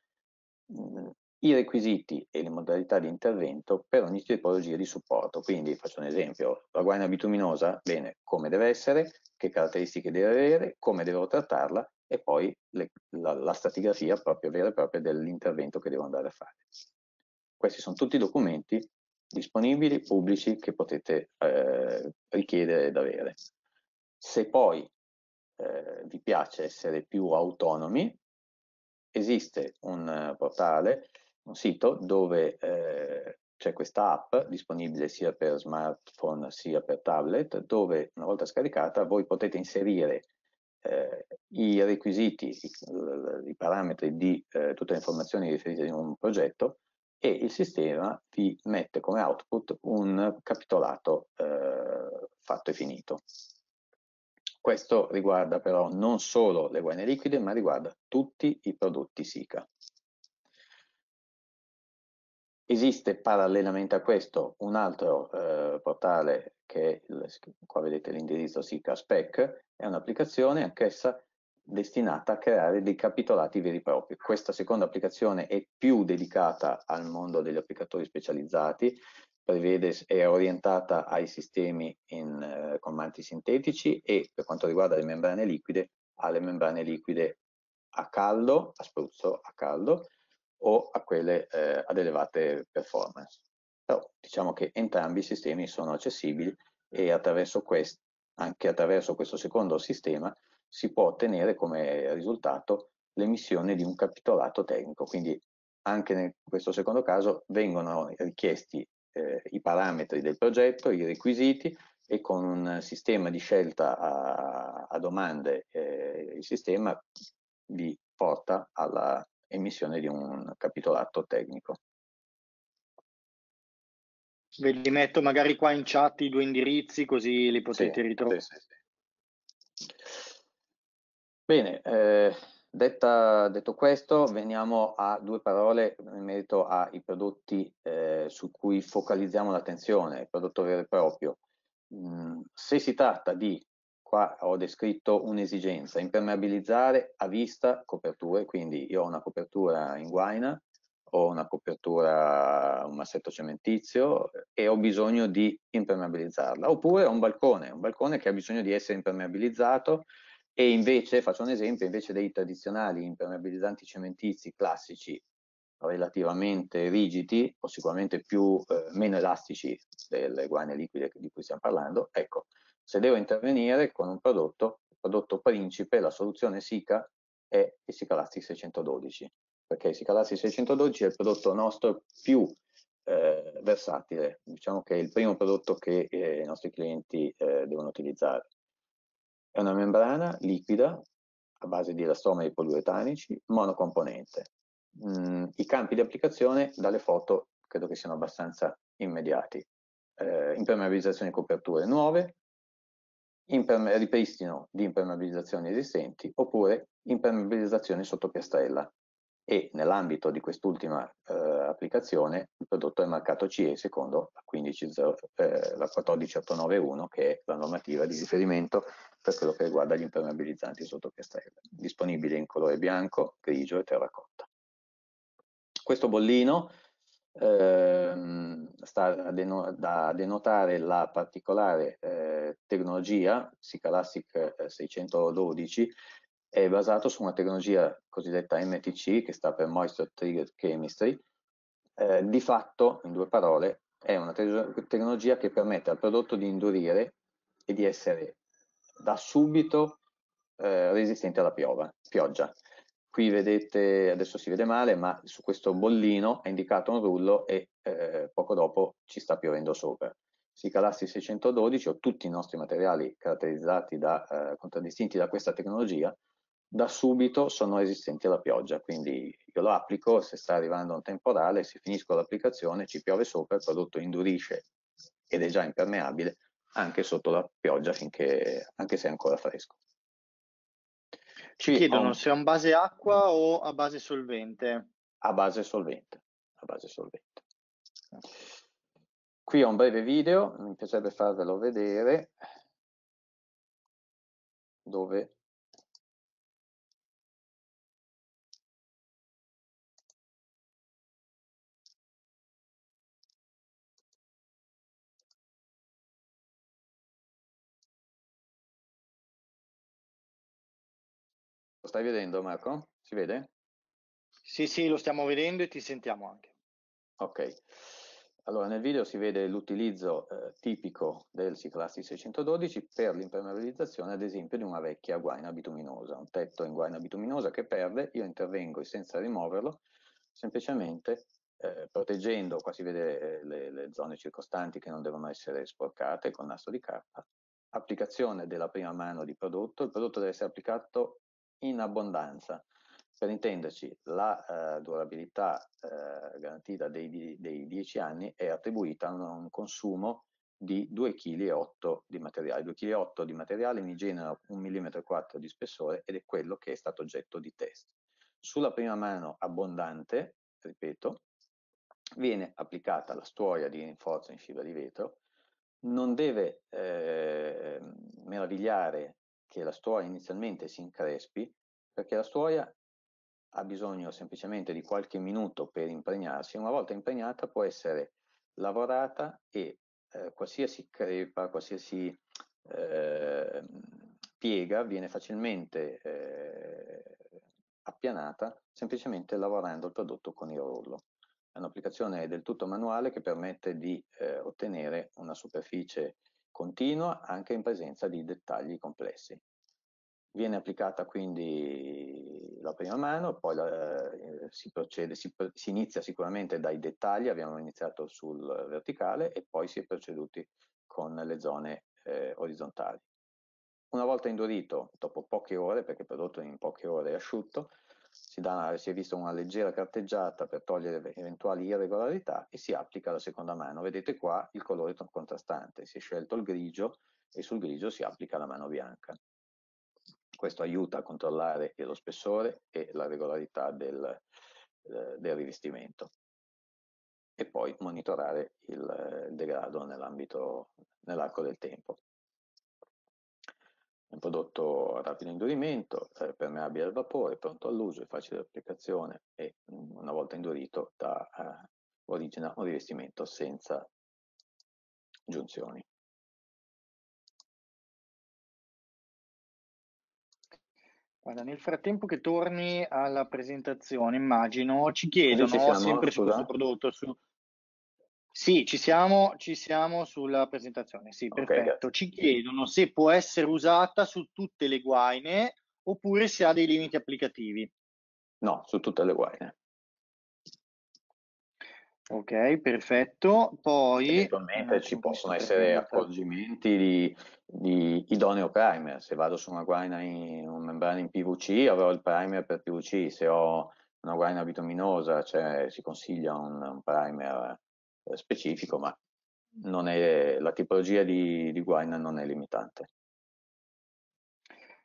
mh, i requisiti e le modalità di intervento per ogni tipologia di supporto. Quindi faccio un esempio, la guaina bituminosa, bene, come deve essere, che caratteristiche deve avere, come devo trattarla e poi le, la, la stratigrafia proprio vera e propria dell'intervento che devo andare a fare. Questi sono tutti documenti disponibili, pubblici, che potete eh, richiedere ed avere. Se poi eh, vi piace essere più autonomi, esiste un portale un sito dove eh, c'è questa app disponibile sia per smartphone sia per tablet, dove una volta scaricata voi potete inserire eh, i requisiti, i, i parametri di eh, tutte le informazioni riferite a un progetto e il sistema vi mette come output un capitolato eh, fatto e finito. Questo riguarda però non solo le guaine liquide, ma riguarda tutti i prodotti SICA. Esiste parallelamente a questo un altro eh, portale che è, qua vedete l'indirizzo SICA Spec, è un'applicazione anch'essa destinata a creare dei capitolati veri e propri. Questa seconda applicazione è più dedicata al mondo degli applicatori specializzati, prevede, è orientata ai sistemi in, eh, con manti sintetici e per quanto riguarda le membrane liquide, alle membrane liquide a caldo, a spruzzo a caldo, o a quelle eh, ad elevate performance. Però diciamo che entrambi i sistemi sono accessibili e attraverso quest, anche attraverso questo secondo sistema si può ottenere come risultato l'emissione di un capitolato tecnico, quindi anche in questo secondo caso vengono richiesti eh, i parametri del progetto, i requisiti e con un sistema di scelta a, a domande eh, il sistema vi porta alla emissione di un capitolato tecnico. Ve li metto magari qua in chat i due indirizzi così li potete sì, ritrovare. Sì, sì, Bene, eh, detta, detto questo, veniamo a due parole in merito ai prodotti eh, su cui focalizziamo l'attenzione, il prodotto vero e proprio. Mm, se si tratta di qua ho descritto un'esigenza, impermeabilizzare a vista coperture, quindi io ho una copertura in guaina, ho una copertura, un massetto cementizio e ho bisogno di impermeabilizzarla, oppure ho un balcone, un balcone che ha bisogno di essere impermeabilizzato e invece, faccio un esempio, invece dei tradizionali impermeabilizzanti cementizi classici relativamente rigidi o sicuramente più, eh, meno elastici delle guaine liquide di cui stiamo parlando, ecco, se devo intervenire con un prodotto, il prodotto principe, la soluzione SICA è il Sicalastic 612, perché il Sicalastic 612 è il prodotto nostro più eh, versatile, diciamo che è il primo prodotto che eh, i nostri clienti eh, devono utilizzare. È una membrana liquida a base di elastomeri poliuretanici, monocomponente. Mm, I campi di applicazione dalle foto credo che siano abbastanza immediati. Eh, impermeabilizzazione di coperture nuove, ripristino di impermeabilizzazioni esistenti oppure impermeabilizzazione sotto piastrella e nell'ambito di quest'ultima eh, applicazione il prodotto è marcato CE secondo la, 15, eh, la 14891 che è la normativa di riferimento per quello che riguarda gli impermeabilizzanti sotto piastrella, disponibile in colore bianco, grigio e terracotta. Questo bollino ehm, sta a deno da denotare la particolare eh, tecnologia Sicalastic 612 eh, è basato su una tecnologia cosiddetta MTC che sta per Moisture Triggered Chemistry eh, di fatto in due parole è una te tecnologia che permette al prodotto di indurire e di essere da subito eh, resistente alla piova, pioggia Qui vedete, adesso si vede male, ma su questo bollino è indicato un rullo e eh, poco dopo ci sta piovendo sopra. Sicalassi 612 o tutti i nostri materiali caratterizzati da, eh, contraddistinti da questa tecnologia, da subito sono resistenti alla pioggia, quindi io lo applico, se sta arrivando un temporale, se finisco l'applicazione, ci piove sopra, il prodotto indurisce ed è già impermeabile anche sotto la pioggia, finché, anche se è ancora fresco. Ci chiedono un... se è a base acqua o a base solvente. A base solvente, a base solvente. Qui ho un breve video, mi piacerebbe farvelo vedere, dove stai vedendo Marco? Si vede? Sì, sì, lo stiamo vedendo e ti sentiamo anche. Ok. Allora, nel video si vede l'utilizzo eh, tipico del Ciclasti 612 per l'impermeabilizzazione, ad esempio, di una vecchia guaina bituminosa, un tetto in guaina bituminosa che perde, io intervengo senza rimuoverlo, semplicemente eh, proteggendo, qua si vede eh, le, le, zone circostanti che non devono essere sporcate con nastro di carta, applicazione della prima mano di prodotto, il prodotto deve essere applicato in abbondanza, per intenderci, la eh, durabilità eh, garantita dei, dei, 10 anni è attribuita a un consumo di 2,8 kg di materiale. 2,8 kg di materiale mi genera 1,4 mm di spessore ed è quello che è stato oggetto di test. Sulla prima mano abbondante, ripeto, viene applicata la stuoia di rinforzo in fibra di vetro, non deve eh, meravigliare che la stuoia inizialmente si increspi, perché la stuoia ha bisogno semplicemente di qualche minuto per impregnarsi, una volta impregnata può essere lavorata e eh, qualsiasi crepa, qualsiasi eh, piega viene facilmente eh, appianata semplicemente lavorando il prodotto con il rollo. È un'applicazione del tutto manuale che permette di eh, ottenere una superficie continua anche in presenza di dettagli complessi. Viene applicata quindi la prima mano, poi la, eh, si procede, si, si, inizia sicuramente dai dettagli, abbiamo iniziato sul verticale e poi si è proceduti con le zone eh, orizzontali. Una volta indurito, dopo poche ore, perché il prodotto in poche ore è asciutto, si, dà, si è vista una leggera carteggiata per togliere eventuali irregolarità e si applica la seconda mano. Vedete qua il colore contrastante, si è scelto il grigio e sul grigio si applica la mano bianca. Questo aiuta a controllare lo spessore e la regolarità del, eh, del rivestimento e poi monitorare il, il degrado nell'arco del tempo. È un prodotto a rapido indurimento, eh, permeabile al vapore, pronto all'uso, è facile applicazione e mm, una volta indurito da eh, origina un rivestimento senza giunzioni. Guarda, nel frattempo che torni alla presentazione, immagino, ci chiedono siamo, sempre scusa? su questo prodotto. Su... Sì, ci siamo, ci siamo sulla presentazione, sì, okay, perfetto. Ci chiedono se può essere usata su tutte le guaine oppure se ha dei limiti applicativi. No, su tutte le guaine. Ok, perfetto. Poi eventualmente ci possono essere accorgimenti di, di, idoneo primer. Se vado su una guaina in una membrana in PVC, avrò il primer per PVC. Se ho una guaina bituminosa, cioè, si consiglia un, un primer eh, specifico, ma è, la tipologia di, di guaina non è limitante.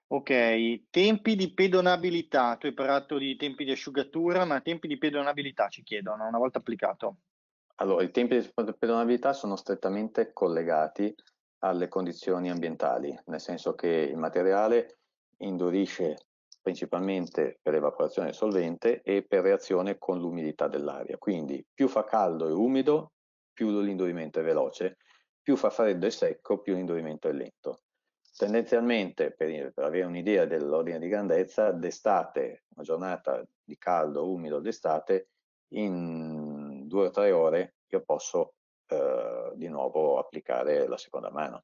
Ok, tempi di pedonabilità. Tu hai parlato di tempi di asciugatura, ma tempi di pedonabilità ci chiedono una volta applicato. Allora, i tempi di pedonabilità sono strettamente collegati alle condizioni ambientali, nel senso che il materiale indurisce principalmente per evaporazione solvente e per reazione con l'umidità dell'aria. Quindi più fa caldo e umido, più l'indurimento è veloce, più fa freddo e secco, più l'indurimento è lento. Tendenzialmente, per, per avere un'idea dell'ordine di grandezza, d'estate, una giornata di caldo, umido d'estate, in due o tre ore io posso eh, di nuovo applicare la seconda mano.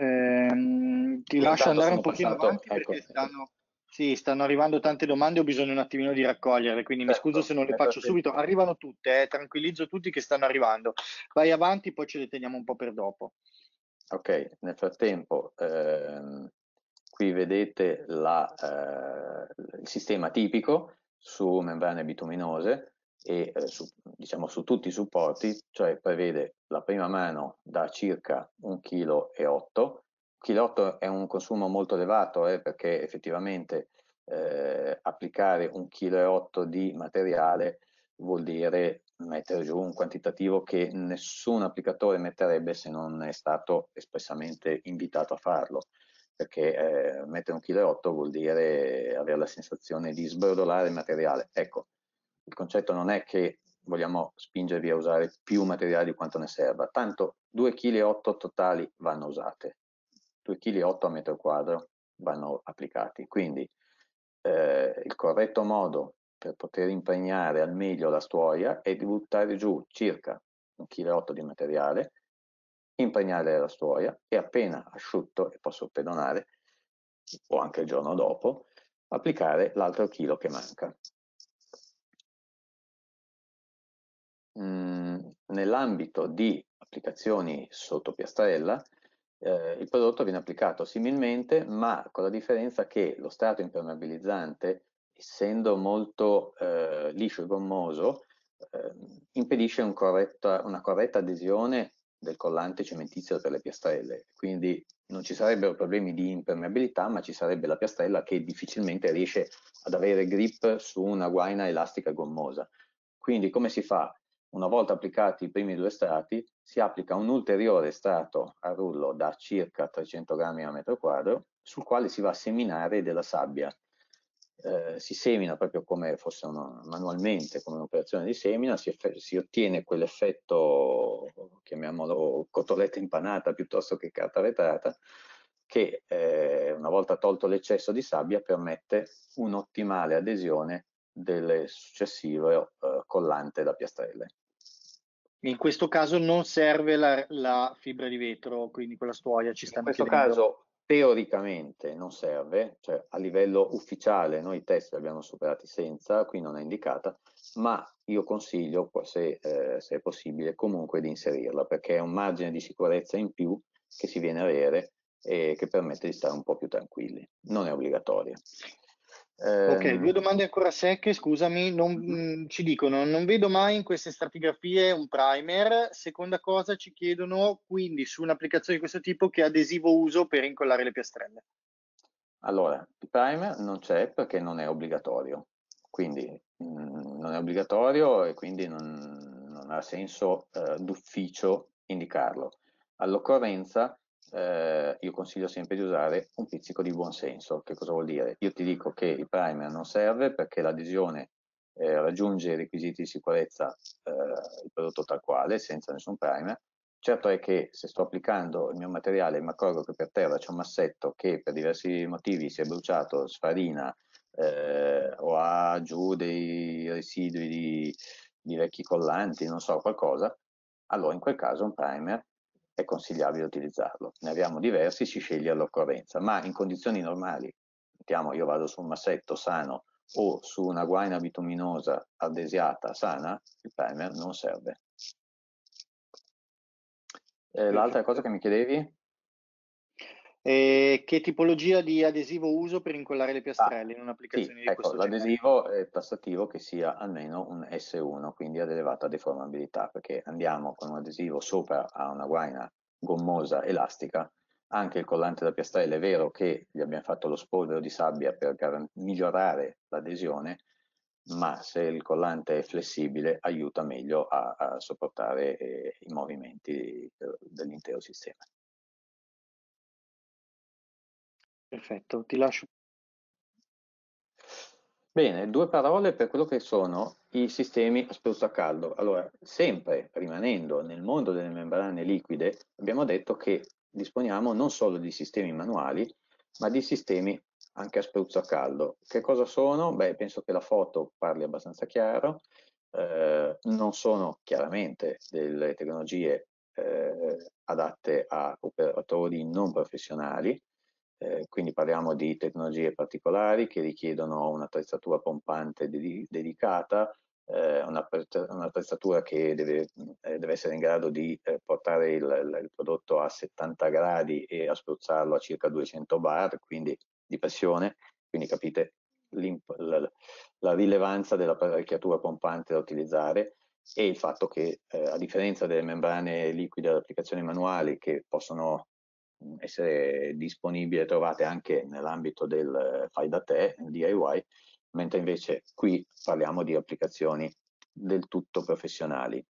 Eh, ti lascio andare un pochino passato, avanti ecco, perché stanno, Sì, stanno arrivando tante domande, ho bisogno un attimino di raccoglierle, quindi certo, mi scuso se non le faccio subito. Arrivano tutte, eh, tranquillizzo tutti che stanno arrivando. Vai avanti, poi ce le teniamo un po' per dopo. Ok, nel frattempo ehm, qui vedete la, eh, il sistema tipico su membrane bituminose e eh, su, diciamo su tutti i supporti, cioè prevede la prima mano da circa 1,8 kg 1,8 kg è un consumo molto elevato eh, perché effettivamente eh, applicare 1,8 kg di materiale vuol dire mettere giù un quantitativo che nessun applicatore metterebbe se non è stato espressamente invitato a farlo perché eh, mettere 1,8 kg vuol dire avere la sensazione di sbrodolare il materiale. Ecco, il concetto non è che vogliamo spingervi a usare più materiale di quanto ne serva, tanto 2,8 kg totali vanno usate, 2,8 kg a metro quadro vanno applicati. Quindi eh, il corretto modo per poter impregnare al meglio la stuoia è di buttare giù circa 1,8 kg di materiale, impregnare la stuoia e appena asciutto e posso pedonare, o anche il giorno dopo, applicare l'altro chilo che manca. Nell'ambito di applicazioni sotto piastrella, eh, il prodotto viene applicato similmente, ma con la differenza che lo strato impermeabilizzante, essendo molto eh, liscio e gommoso, eh, impedisce un corretta, una corretta adesione del collante cementizio per le piastrelle. Quindi non ci sarebbero problemi di impermeabilità, ma ci sarebbe la piastrella che difficilmente riesce ad avere grip su una guaina elastica gommosa. Quindi come si fa? Una volta applicati i primi due strati, si applica un ulteriore strato a rullo da circa 300 grammi a metro quadro, sul quale si va a seminare della sabbia. Eh, si semina proprio come fosse uno, manualmente, come un'operazione di semina, si, si ottiene quell'effetto, chiamiamolo cotoletta impanata piuttosto che carta vetrata, che eh, una volta tolto l'eccesso di sabbia permette un'ottimale adesione del successivo eh, collante da piastrelle. In questo caso non serve la, la fibra di vetro, quindi quella stuoia ci stanno In questo chiedendo. caso teoricamente non serve, cioè a livello ufficiale noi i test li abbiamo superati senza, qui non è indicata, ma io consiglio, se, eh, se è possibile, comunque di inserirla, perché è un margine di sicurezza in più che si viene a avere e che permette di stare un po' più tranquilli. Non è obbligatoria. Ok, ehm, due domande ancora secche, scusami, non, mm, ci dicono, non vedo mai in queste stratigrafie un primer, seconda cosa ci chiedono quindi su un'applicazione di questo tipo che adesivo uso per incollare le piastrelle. Allora, il primer non c'è perché non è obbligatorio, quindi mh, mm, non è obbligatorio e quindi non, non ha senso eh, d'ufficio indicarlo. All'occorrenza eh, io consiglio sempre di usare un pizzico di buonsenso. Che cosa vuol dire? Io ti dico che il primer non serve perché l'adesione eh, raggiunge i requisiti di sicurezza eh, il prodotto tal quale, senza nessun primer. Certo è che se sto applicando il mio materiale e mi accorgo che per terra c'è un massetto che per diversi motivi si è bruciato, sfarina eh, o ha giù dei residui di, di vecchi collanti, non so, qualcosa, allora in quel caso un primer è consigliabile utilizzarlo. Ne abbiamo diversi, si sceglie all'occorrenza, ma in condizioni normali, mettiamo io vado su un massetto sano o su una guaina bituminosa adesiata sana, il primer non serve. Eh, l'altra cosa che mi chiedevi? Eh, che tipologia di adesivo uso per incollare le piastrelle ah, in un'applicazione sì, di ecco, questo l'adesivo è tassativo che sia almeno un S1, quindi ad elevata deformabilità, perché andiamo con un adesivo sopra a una guaina gommosa elastica, anche il collante da piastrelle è vero che gli abbiamo fatto lo spolvero di sabbia per migliorare l'adesione, ma se il collante è flessibile aiuta meglio a, a sopportare eh, i movimenti dell'intero sistema. Perfetto, ti lascio. Bene, due parole per quello che sono i sistemi a spruzzo a caldo. Allora, sempre rimanendo nel mondo delle membrane liquide, abbiamo detto che disponiamo non solo di sistemi manuali, ma di sistemi anche a spruzzo a caldo. Che cosa sono? Beh, penso che la foto parli abbastanza chiaro. Eh, non sono chiaramente delle tecnologie eh, adatte a operatori non professionali, Eh, quindi parliamo di tecnologie particolari che richiedono un'attrezzatura pompante ded dedicata, eh, un'attrezzatura che deve, eh, deve, essere in grado di eh, portare il, il, prodotto a 70 gradi e a spruzzarlo a circa 200 bar, quindi di pressione, quindi capite la, la, rilevanza dell'apparecchiatura pompante da utilizzare e il fatto che eh, a differenza delle membrane liquide ad applicazioni manuali che possono essere disponibili e trovate anche nell'ambito del fai da te, DIY, mentre invece qui parliamo di applicazioni del tutto professionali,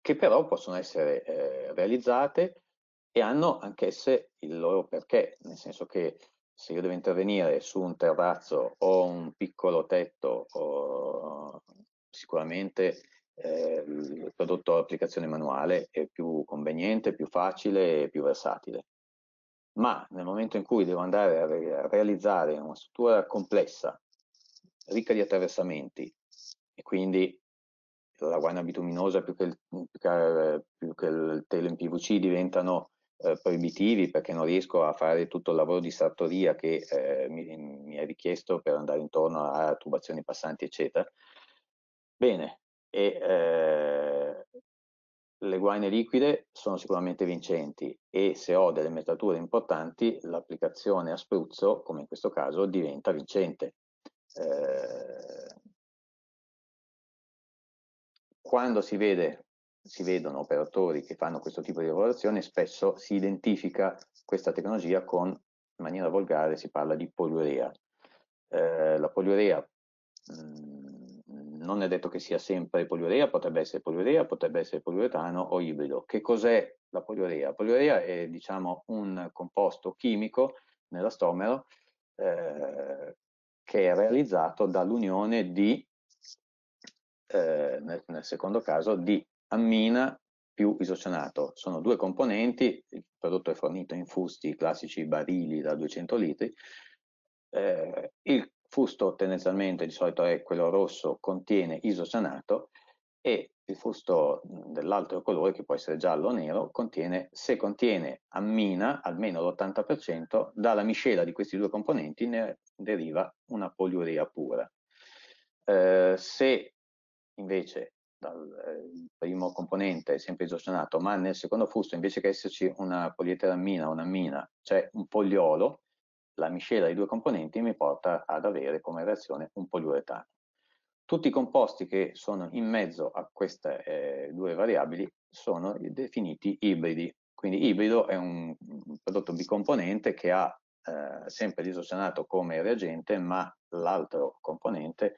che però possono essere eh, realizzate e hanno anch'esse il loro perché, nel senso che se io devo intervenire su un terrazzo o un piccolo tetto, o, sicuramente eh, il prodotto applicazione manuale è più conveniente, più facile e più versatile. Ma nel momento in cui devo andare a, re a realizzare una struttura complessa, ricca di attraversamenti, e quindi la guaina bituminosa più che il, più che il telo in PVC diventano eh, proibitivi perché non riesco a fare tutto il lavoro di sartoria che eh, mi, mi, è richiesto per andare intorno a tubazioni passanti, eccetera. Bene, e eh, le guaine liquide sono sicuramente vincenti e se ho delle metature importanti l'applicazione a spruzzo, come in questo caso, diventa vincente. Eh, quando si, vede, si vedono operatori che fanno questo tipo di lavorazione, spesso si identifica questa tecnologia con, in maniera volgare, si parla di poliurea. Eh, la poliurea mh, non è detto che sia sempre poliurea, potrebbe essere poliurea, potrebbe essere poliuretano o ibrido. Che cos'è la poliurea? La poliurea è diciamo, un composto chimico nell'astomero eh, che è realizzato dall'unione di, eh, nel, nel, secondo caso, di ammina più isocianato. Sono due componenti, il prodotto è fornito in fusti classici barili da 200 litri, eh, il fusto tendenzialmente di solito è quello rosso, contiene isocianato e il fusto dell'altro colore, che può essere giallo o nero, contiene, se contiene ammina, almeno l'80%, dalla miscela di questi due componenti ne deriva una poliurea pura. Eh, se invece dal eh, primo componente è sempre isocianato, ma nel secondo fusto invece che esserci una polieterammina o un'ammina c'è un poliolo, la miscela dei due componenti mi porta ad avere come reazione un poliuretano. Tutti i composti che sono in mezzo a queste eh, due variabili sono definiti ibridi. Quindi ibrido è un, prodotto bicomponente che ha eh, sempre l'isocianato come reagente, ma l'altro componente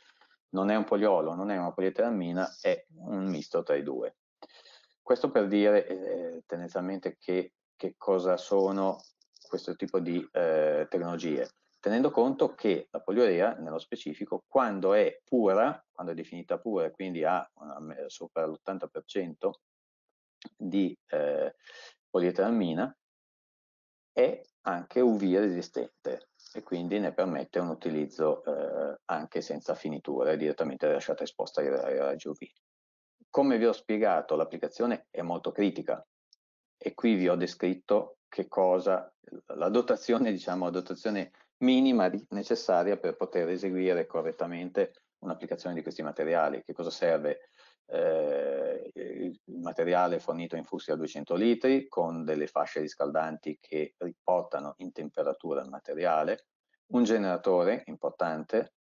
non è un poliolo, non è una polieterammina, è un misto tra i due. Questo per dire eh, tendenzialmente che, che cosa sono questo tipo di eh, tecnologie, tenendo conto che la poliurea, nello specifico, quando è pura, quando è definita pura e quindi ha una, sopra l'80% di eh, polieterammina, è anche UV resistente e quindi ne permette un utilizzo eh, anche senza finiture, direttamente lasciata esposta ai, ai raggi UV. Come vi ho spiegato, l'applicazione è molto critica e qui vi ho descritto che cosa, la dotazione, diciamo, la dotazione minima necessaria per poter eseguire correttamente un'applicazione di questi materiali. Che cosa serve? Eh, il materiale fornito in fusti a 200 litri con delle fasce riscaldanti che riportano in temperatura il materiale, un generatore importante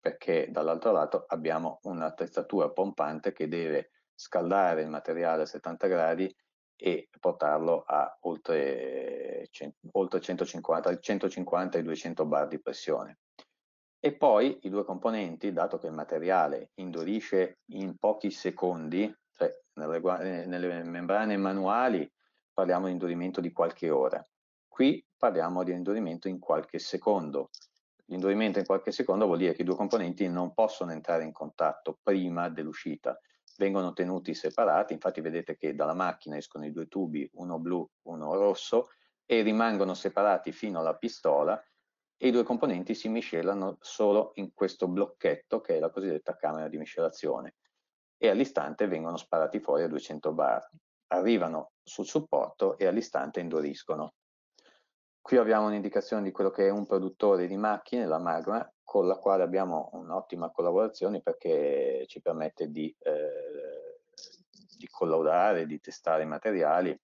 perché dall'altro lato abbiamo un'attrezzatura pompante che deve scaldare il materiale a 70 gradi e portarlo a oltre, oltre 150, 150 e 200 bar di pressione. E poi i due componenti, dato che il materiale indurisce in pochi secondi, cioè nelle, nelle membrane manuali parliamo di indurimento di qualche ora, qui parliamo di indurimento in qualche secondo. L'indurimento in qualche secondo vuol dire che i due componenti non possono entrare in contatto prima dell'uscita, vengono tenuti separati, infatti vedete che dalla macchina escono i due tubi, uno blu, uno rosso, e rimangono separati fino alla pistola e i due componenti si miscelano solo in questo blocchetto che è la cosiddetta camera di miscelazione e all'istante vengono sparati fuori a 200 bar. Arrivano sul supporto e all'istante induriscono. Qui abbiamo un'indicazione di quello che è un produttore di macchine, la Magma, con la quale abbiamo un'ottima collaborazione perché ci permette di, eh, di collaudare, di testare i materiali.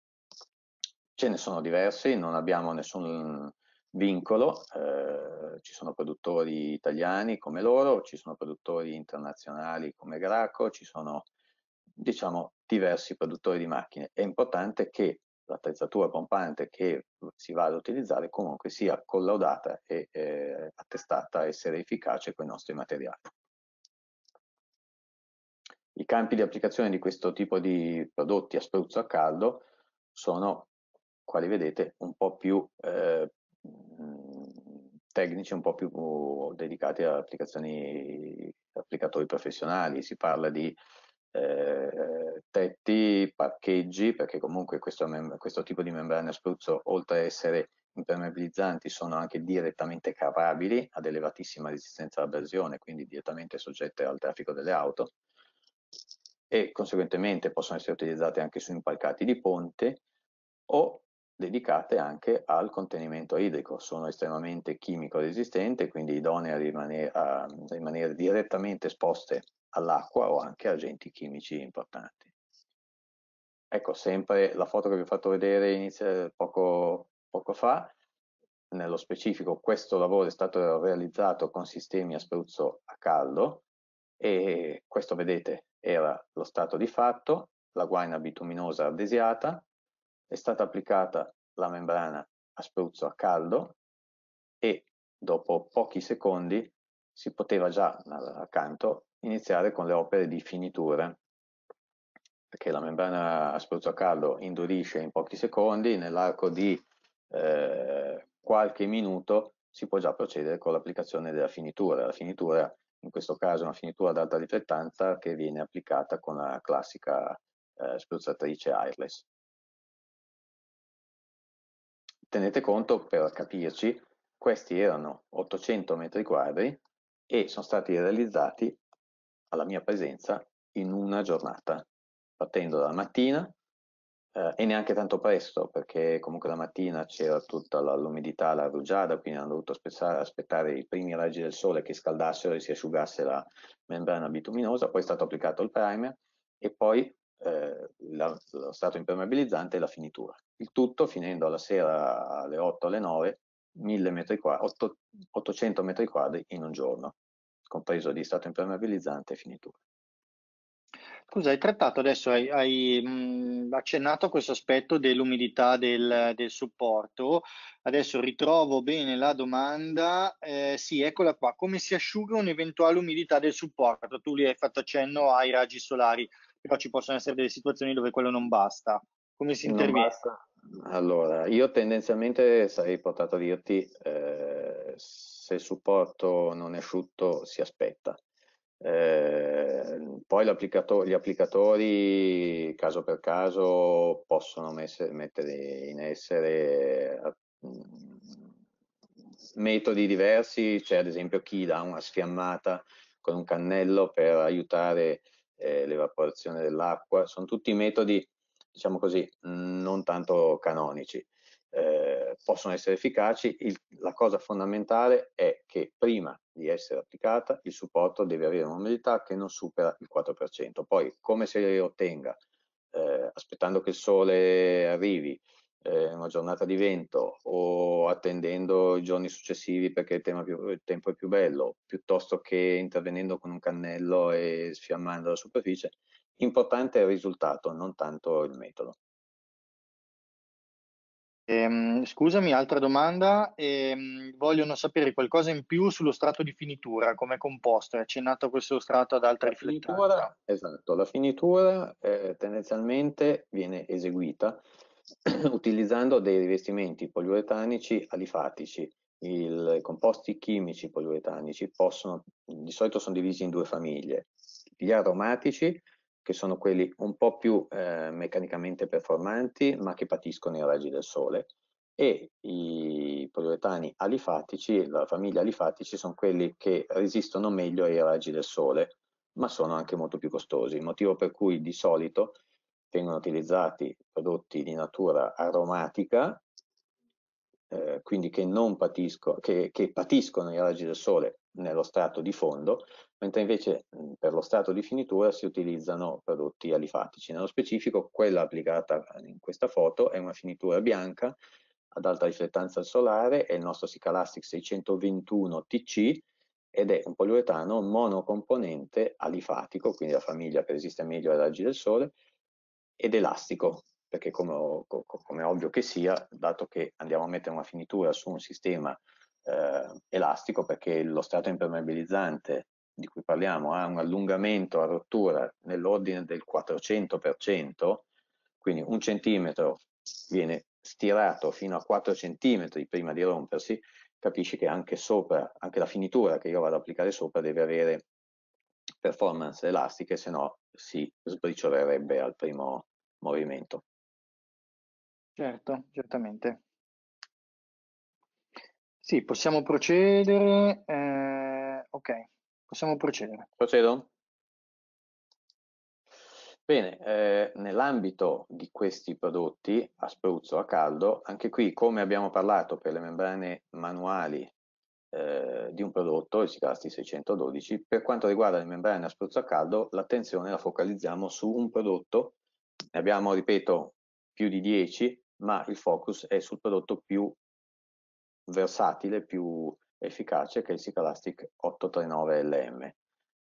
Ce ne sono diversi, non abbiamo nessun vincolo, eh, ci sono produttori italiani come loro, ci sono produttori internazionali come Graco, ci sono diciamo diversi produttori di macchine. È importante che l'attrezzatura pompante che si va ad utilizzare comunque sia collaudata e eh, attestata a essere efficace con i nostri materiali. I campi di applicazione di questo tipo di prodotti a spruzzo a caldo sono, quali vedete, un po' più eh, tecnici, un po' più dedicati a applicazioni, applicatori professionali. Si parla di eh, tetti, parcheggi, perché comunque questo, questo tipo di membrane a spruzzo, oltre a essere impermeabilizzanti, sono anche direttamente cavabili ad elevatissima resistenza all'abrasione, quindi direttamente soggette al traffico delle auto e conseguentemente possono essere utilizzate anche su impalcati di ponte o dedicate anche al contenimento idrico. Sono estremamente chimico resistenti, quindi idonee a a rimanere direttamente esposte all'acqua o anche agenti chimici importanti. Ecco, sempre la foto che vi ho fatto vedere inizia poco, poco fa, nello specifico questo lavoro è stato realizzato con sistemi a spruzzo a caldo e questo vedete era lo stato di fatto, la guaina bituminosa adesiata, è stata applicata la membrana a spruzzo a caldo e dopo pochi secondi si poteva già accanto iniziare con le opere di finitura perché la membrana a spruzzo a caldo indurisce in pochi secondi, nell'arco di eh, qualche minuto si può già procedere con l'applicazione della finitura. La finitura in questo caso è una finitura ad alta riflettanza che viene applicata con la classica eh, spruzzatrice airless. Tenete conto, per capirci, questi erano 800 metri quadri e sono stati realizzati alla mia presenza in una giornata, partendo dalla mattina eh, e neanche tanto presto, perché comunque la mattina c'era tutta l'umidità, la rugiada, quindi hanno dovuto aspettare i primi raggi del sole che scaldassero e si asciugasse la membrana bituminosa, poi è stato applicato il primer e poi eh, la, lo stato impermeabilizzante e la finitura. Il tutto finendo alla sera alle 8 alle 9 1000 metri quadri, 800 metri quadri in un giorno, compreso di stato impermeabilizzante e finitura. Scusa, hai trattato adesso, hai, hai mh, accennato a questo aspetto dell'umidità del, del, supporto. Adesso ritrovo bene la domanda. Eh, sì, eccola qua. Come si asciuga un'eventuale umidità del supporto? Tu li hai fatto accenno ai raggi solari, però ci possono essere delle situazioni dove quello non basta. Come si interviene? Allora, io tendenzialmente sarei portato a dirti eh, se il supporto non è asciutto si aspetta. Eh, poi gli applicatori caso per caso possono mettere in essere metodi diversi, c'è ad esempio chi dà una sfiammata con un cannello per aiutare eh, l'evaporazione dell'acqua, sono tutti metodi diciamo così, non tanto canonici. Eh, possono essere efficaci, il, la cosa fondamentale è che prima di essere applicata il supporto deve avere un'umidità che non supera il 4%. Poi come se ottenga? Eh, aspettando che il sole arrivi, eh, una giornata di vento o attendendo i giorni successivi perché il, più, il, tempo è più bello, piuttosto che intervenendo con un cannello e sfiammando la superficie, Importante è il risultato, non tanto il metodo. Ehm, scusami, altra domanda. Ehm, vogliono sapere qualcosa in più sullo strato di finitura, come è composto. È accennato questo strato ad alta riflettanza. Esatto, la finitura eh, tendenzialmente viene eseguita *clears throat* utilizzando dei rivestimenti poliuretanici alifatici. I composti chimici poliuretanici possono, di solito sono divisi in due famiglie, gli aromatici che sono quelli un po' più eh, meccanicamente performanti, ma che patiscono i raggi del sole, e i poliuretani alifatici, la famiglia alifatici, sono quelli che resistono meglio ai raggi del sole, ma sono anche molto più costosi, motivo per cui di solito vengono utilizzati prodotti di natura aromatica eh, quindi che, patisco, che, che patiscono i raggi del sole nello strato di fondo, mentre invece per lo strato di finitura si utilizzano prodotti alifatici. Nello specifico quella applicata in questa foto è una finitura bianca ad alta riflettanza solare, è il nostro Sicalastic 621 TC ed è un poliuretano monocomponente alifatico, quindi la famiglia che resiste meglio ai raggi del sole, ed elastico, perché come, come, ovvio che sia, dato che andiamo a mettere una finitura su un sistema eh, elastico, perché lo strato impermeabilizzante di cui parliamo ha un allungamento a rottura nell'ordine del 400%, quindi un centimetro viene stirato fino a 4 centimetri prima di rompersi, capisci che anche sopra, anche la finitura che io vado ad applicare sopra deve avere performance elastiche, se no si sbriciolerebbe al primo movimento. Certo, certamente. Sì, possiamo procedere. Eh, ok, possiamo procedere. Procedo? Bene, eh, nell'ambito di questi prodotti a spruzzo, a caldo, anche qui come abbiamo parlato per le membrane manuali eh, di un prodotto, il Sicasti 612, per quanto riguarda le membrane a spruzzo a caldo, l'attenzione la focalizziamo su un prodotto, ne abbiamo, ripeto, più di 10, ma il focus è sul prodotto più versatile, più efficace, che il Sicalastic 839 LM.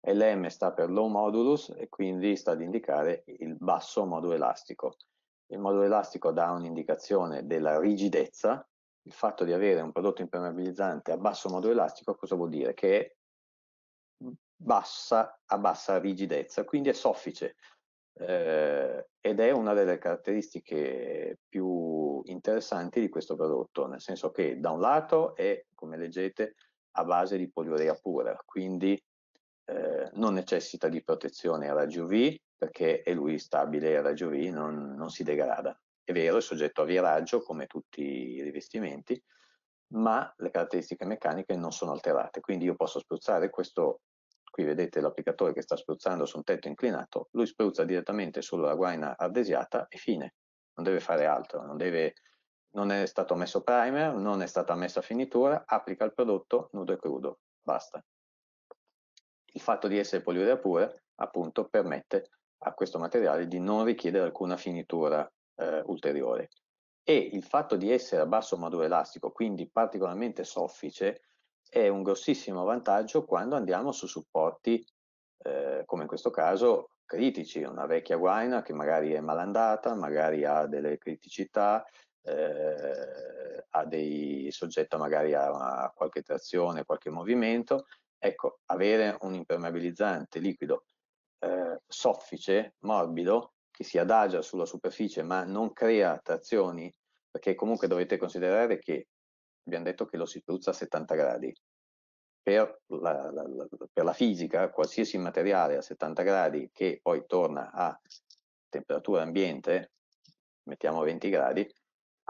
LM sta per low modulus e quindi sta ad indicare il basso modulo elastico. Il modulo elastico dà un'indicazione della rigidezza. Il fatto di avere un prodotto impermeabilizzante a basso modulo elastico cosa vuol dire? Che è bassa, a bassa rigidezza, quindi è soffice, eh, ed è una delle caratteristiche più interessanti di questo prodotto, nel senso che da un lato è, come leggete, a base di poliurea pura, quindi eh, non necessita di protezione a raggi UV perché è lui stabile a raggi UV, non, non si degrada. È vero, è soggetto a viraggio come tutti i rivestimenti, ma le caratteristiche meccaniche non sono alterate, quindi io posso spruzzare questo qui vedete l'applicatore che sta spruzzando su un tetto inclinato, lui spruzza direttamente sulla guaina ardesiata e fine, non deve fare altro, non, deve, non è stato messo primer, non è stata messa finitura, applica il prodotto nudo e crudo, basta. Il fatto di essere poliurea pura appunto permette a questo materiale di non richiedere alcuna finitura eh, ulteriore e il fatto di essere a basso modulo elastico, quindi particolarmente soffice, è un grossissimo vantaggio quando andiamo su supporti, eh, come in questo caso, critici, una vecchia guaina che magari è malandata, magari ha delle criticità, eh, ha dei soggetta magari a, a qualche trazione, qualche movimento. Ecco, avere un impermeabilizzante liquido eh, soffice, morbido, che si adagia sulla superficie ma non crea trazioni, perché comunque dovete considerare che abbiamo detto che lo si spruzza a 70 gradi. Per la, la, la, per la, fisica, qualsiasi materiale a 70 gradi che poi torna a temperatura ambiente, mettiamo 20 gradi,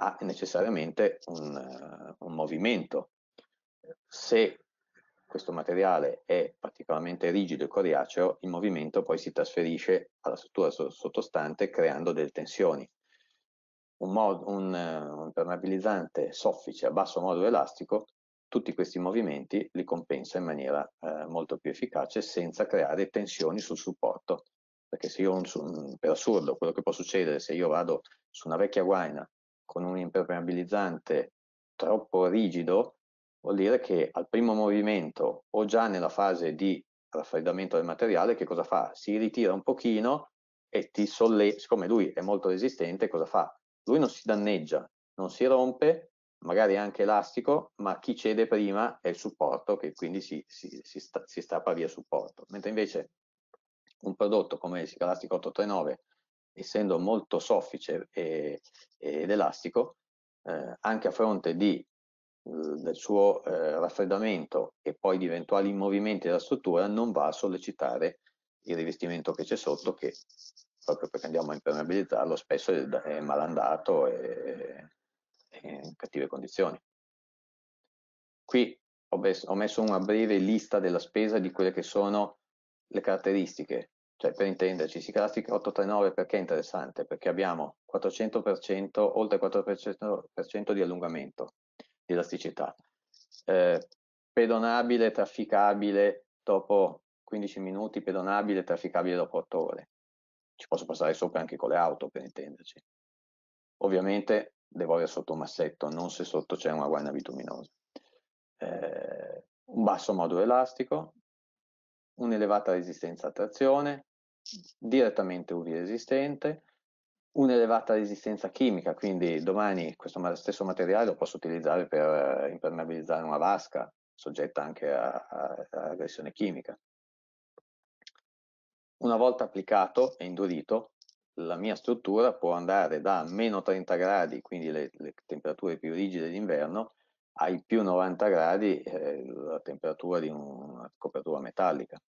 ha necessariamente un, un movimento. Se questo materiale è particolarmente rigido e coriaceo, il movimento poi si trasferisce alla struttura sottostante creando delle tensioni un, mod, un, un impermeabilizzante soffice a basso modulo elastico, tutti questi movimenti li compensa in maniera eh, molto più efficace senza creare tensioni sul supporto. Perché se io, per assurdo, quello che può succedere se io vado su una vecchia guaina con un impermeabilizzante troppo rigido, vuol dire che al primo movimento o già nella fase di raffreddamento del materiale, che cosa fa? Si ritira un pochino e ti solleva, siccome lui è molto resistente, cosa fa? Lui non si danneggia, non si rompe, magari anche elastico, ma chi cede prima è il supporto che quindi si, si, si, sta, si strappa via supporto. Mentre invece un prodotto come il Sicalastico 839, essendo molto soffice e, ed elastico, eh, anche a fronte di, del suo eh, raffreddamento e poi di eventuali movimenti della struttura, non va a sollecitare il rivestimento che c'è sotto che proprio perché andiamo a impermeabilizzarlo, spesso è, malandato e, in cattive condizioni. Qui ho, ho messo una breve lista della spesa di quelle che sono le caratteristiche, cioè per intenderci, Sicalastic 839 perché è interessante? Perché abbiamo 400%, oltre 4% di allungamento, di elasticità. Eh, pedonabile, trafficabile dopo 15 minuti, pedonabile, trafficabile dopo 8 ore. Ci posso passare sopra anche con le auto per intenderci. Ovviamente devo avere sotto un massetto, non se sotto c'è una guaina bituminosa. Eh, un basso modulo elastico, un'elevata resistenza a trazione, direttamente UV resistente, un'elevata resistenza chimica, quindi domani questo stesso materiale lo posso utilizzare per eh, impermeabilizzare una vasca, soggetta anche a, a, a aggressione chimica. Una volta applicato e indurito, la mia struttura può andare da meno 30 gradi, quindi le, le temperature più rigide d'inverno, ai più 90 gradi, eh, la temperatura di una copertura metallica.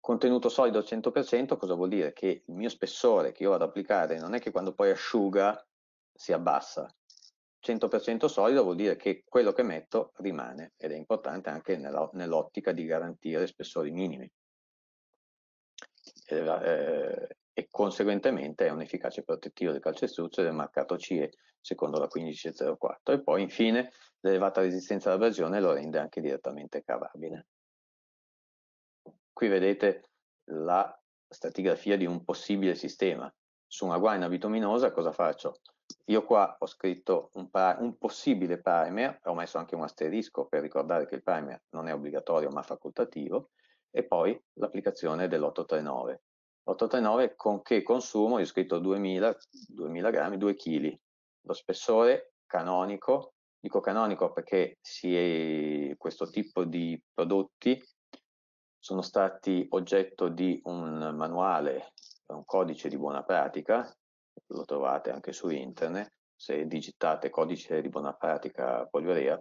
Contenuto solido al 100% cosa vuol dire? Che il mio spessore che io vado ad applicare non è che quando poi asciuga si abbassa. 100% solido vuol dire che quello che metto rimane ed è importante anche nell'ottica di garantire spessori minimi. Eh, eh, e conseguentemente è un efficace protettivo del calcestruzzo del marcato CE secondo la 1504 e poi infine l'elevata resistenza all'abrasione lo rende anche direttamente cavabile. Qui vedete la stratigrafia di un possibile sistema. Su una guaina bituminosa cosa faccio? Io qua ho scritto un, un possibile primer, ho messo anche un asterisco per ricordare che il primer non è obbligatorio ma facoltativo, e poi l'applicazione dell'839. 839 con che consumo? Io ho scritto 2000, 2000 grammi, 2 kg. Lo spessore canonico, dico canonico perché è, questo tipo di prodotti sono stati oggetto di un manuale, un codice di buona pratica, lo trovate anche su internet, se digitate codice di buona pratica poliurea,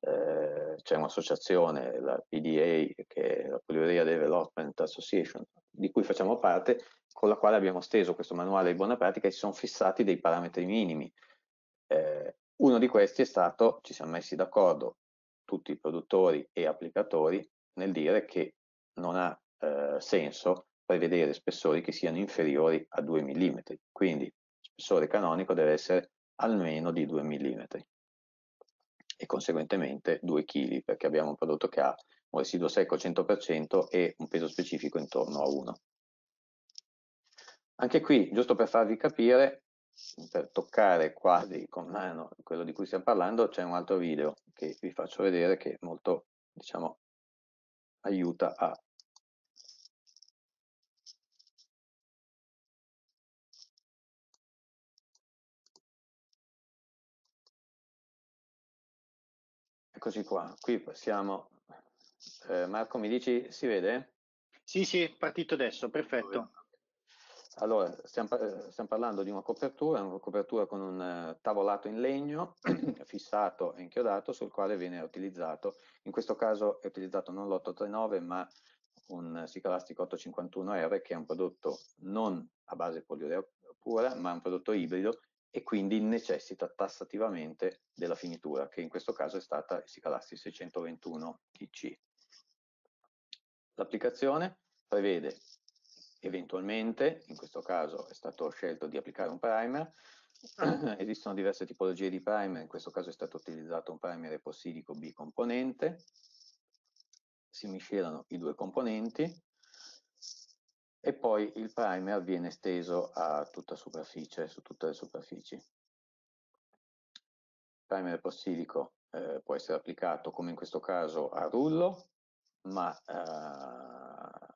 eh, c'è un'associazione, la PDA, che è la Poliurea Development Association, di cui facciamo parte, con la quale abbiamo steso questo manuale di buona pratica e si sono fissati dei parametri minimi. Eh, uno di questi è stato, ci siamo messi d'accordo tutti i produttori e applicatori nel dire che non ha eh, senso prevedere spessori che siano inferiori a 2 mm, quindi il spessore canonico deve essere almeno di 2 mm e conseguentemente 2 kg perché abbiamo un prodotto che ha un residuo secco 100% e un peso specifico intorno a 1. Anche qui, giusto per farvi capire, per toccare quasi con mano quello di cui stiamo parlando, c'è un altro video che vi faccio vedere che molto, diciamo, aiuta a Eccoci qua, qui passiamo. Eh, Marco, mi dici, si vede? Sì, sì, è partito adesso, perfetto. Allora, stiamo, eh, stiamo, parlando di una copertura, una copertura con un uh, tavolato in legno *clears throat* fissato e inchiodato sul quale viene utilizzato, in questo caso è utilizzato non l'839 ma un Sicalastico 851R che è un prodotto non a base poliurea pura ma un prodotto ibrido e quindi necessita tassativamente della finitura, che in questo caso è stata Sicalassi 621 IC. L'applicazione prevede eventualmente, in questo caso è stato scelto di applicare un primer, *clears throat* esistono diverse tipologie di primer, in questo caso è stato utilizzato un primer epossidico bicomponente, si miscelano i due componenti, e poi il primer viene esteso a tutta superficie, su tutte le superfici. Il primer epossidico eh, può essere applicato come in questo caso a rullo, ma eh,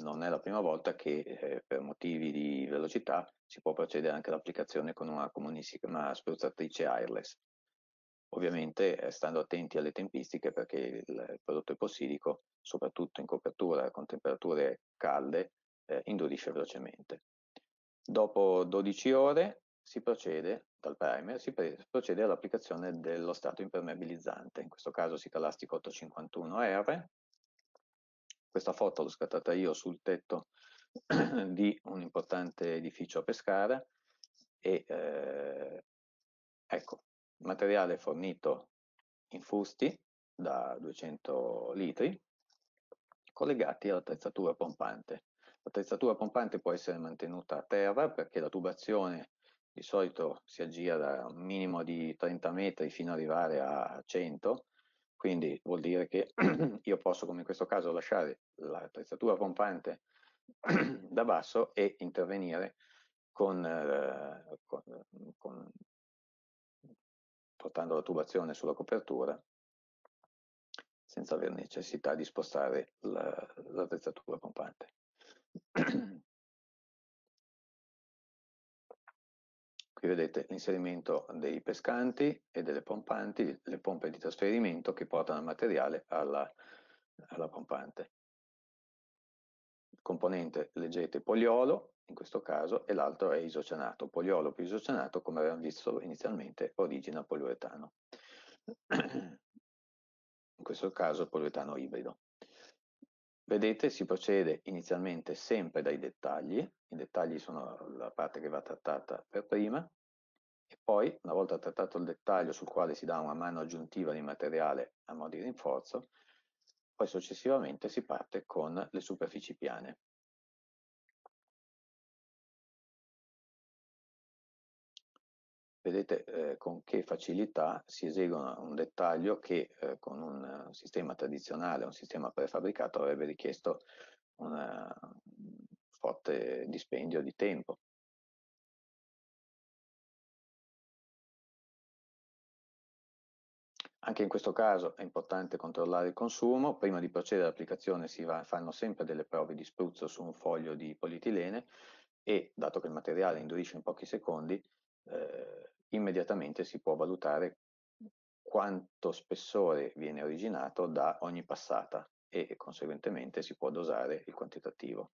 non è la prima volta che eh, per motivi di velocità si può procedere anche all'applicazione con una comunissima spruzzatrice airless. Ovviamente eh, stando attenti alle tempistiche perché il prodotto epossidico, soprattutto in copertura con temperature calde, eh, indurisce velocemente. Dopo 12 ore si procede dal primer, si procede all'applicazione dello stato impermeabilizzante, in questo caso Sicalastico 851R. Questa foto l'ho scattata io sul tetto *clears throat* di un importante edificio a Pescara e eh, ecco, materiale fornito in fusti da 200 litri collegati all'attrezzatura pompante. L'attrezzatura pompante può essere mantenuta a terra perché la tubazione di solito si aggira da un minimo di 30 metri fino ad arrivare a 100, quindi vuol dire che *clears throat* io posso, come in questo caso, lasciare l'attrezzatura pompante *clears throat* da basso e intervenire con, eh, con, con, portando la tubazione sulla copertura senza aver necessità di spostare l'attrezzatura pompante. *clears throat* Qui vedete l'inserimento dei pescanti e delle pompanti, le pompe di trasferimento che portano il materiale alla, alla pompante. Il componente, leggete, poliolo, in questo caso, e l'altro è isocianato. Poliolo più isocianato, come abbiamo visto inizialmente, origina poliuretano. *clears throat* In questo caso poliuretano ibrido. Vedete, si procede inizialmente sempre dai dettagli, i dettagli sono la parte che va trattata per prima, e poi, una volta trattato il dettaglio sul quale si dà una mano aggiuntiva di materiale a mo' di rinforzo, poi successivamente si parte con le superfici piane. Vedete eh, con che facilità si esegue un dettaglio che eh, con un sistema tradizionale, un sistema prefabbricato avrebbe richiesto un forte dispendio di tempo. Anche in questo caso è importante controllare il consumo, prima di procedere all'applicazione si va, fanno sempre delle prove di spruzzo su un foglio di polietilene e dato che il materiale indurisce in pochi secondi, eh, immediatamente si può valutare quanto spessore viene originato da ogni passata e conseguentemente si può dosare il quantitativo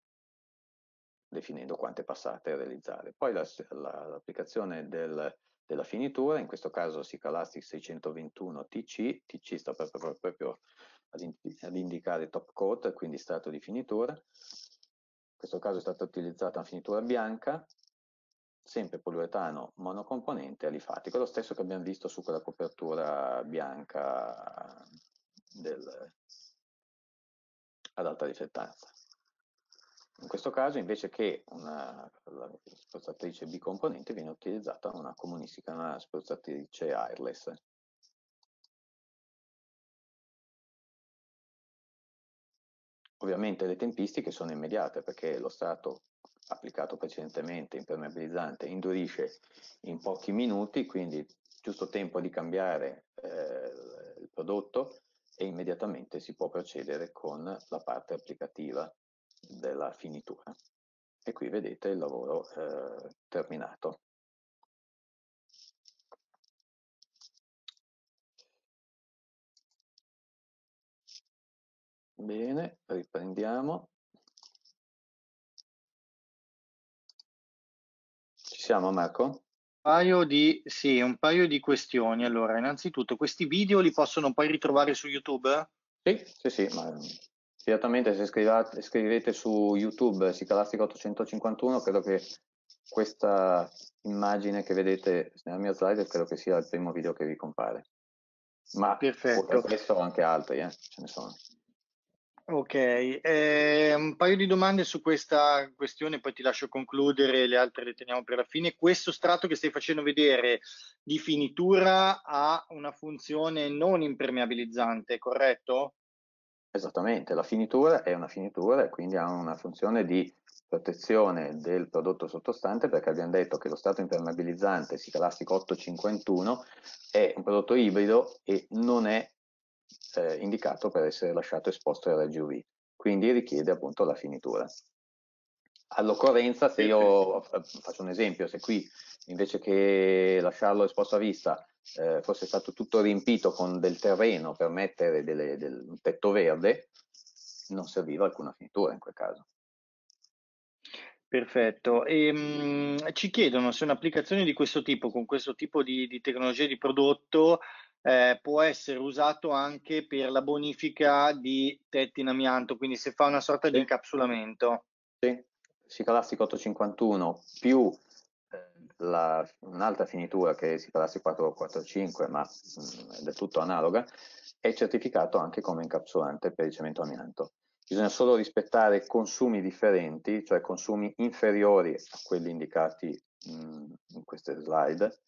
definendo quante passate realizzare. Poi l'applicazione la, del, della finitura, in questo caso Sicalastic 621 TC, TC sta proprio, proprio ad, ad, indicare top coat, quindi strato di finitura. In questo caso è stata utilizzata una finitura bianca, sempre poliuretano monocomponente alifatico, lo stesso che abbiamo visto su quella copertura bianca del, ad alta riflettanza. In questo caso invece che una spruzzatrice bicomponente viene utilizzata una comunistica una spruzzatrice airless. Ovviamente le tempistiche sono immediate perché lo strato applicato precedentemente impermeabilizzante indurisce in pochi minuti, quindi giusto tempo di cambiare eh, il prodotto e immediatamente si può procedere con la parte applicativa della finitura. E qui vedete il lavoro eh, terminato. Bene, riprendiamo. Siamo Marco? Paio di, sì, un paio di questioni. Allora, innanzitutto, questi video li possono poi ritrovare su YouTube? Sì, sì, sì, ma direttamente se scrivate, scrivete su YouTube Sicalastica 851, credo che questa immagine che vedete nella mia slide credo che sia il primo video che vi compare. Ma Perfetto. questo anche altri, eh, ce ne sono. Ok, eh, un paio di domande su questa questione, poi ti lascio concludere, le altre le teniamo per la fine. Questo strato che stai facendo vedere di finitura ha una funzione non impermeabilizzante, corretto? Esattamente, la finitura è una finitura e quindi ha una funzione di protezione del prodotto sottostante perché abbiamo detto che lo strato impermeabilizzante Sicalastic 851 è un prodotto ibrido e non è eh, indicato per essere lasciato esposto ai raggi UV, quindi richiede appunto la finitura. All'occorrenza, se io faccio un esempio, se qui invece che lasciarlo esposto a vista eh, fosse stato tutto riempito con del terreno per mettere delle, del, un tetto verde, non serviva alcuna finitura in quel caso. Perfetto. E, mh, ci chiedono se un'applicazione di questo tipo, con questo tipo di, di tecnologia di prodotto, eh, può essere usato anche per la bonifica di tetti in amianto, quindi se fa una sorta sì. di incapsulamento. Sì, Sicalastic 851 più eh, un'altra finitura che è Sicalastic 445, ma mh, è del tutto analoga, è certificato anche come incapsulante per il cemento amianto. Bisogna solo rispettare consumi differenti, cioè consumi inferiori a quelli indicati mh, in queste slide,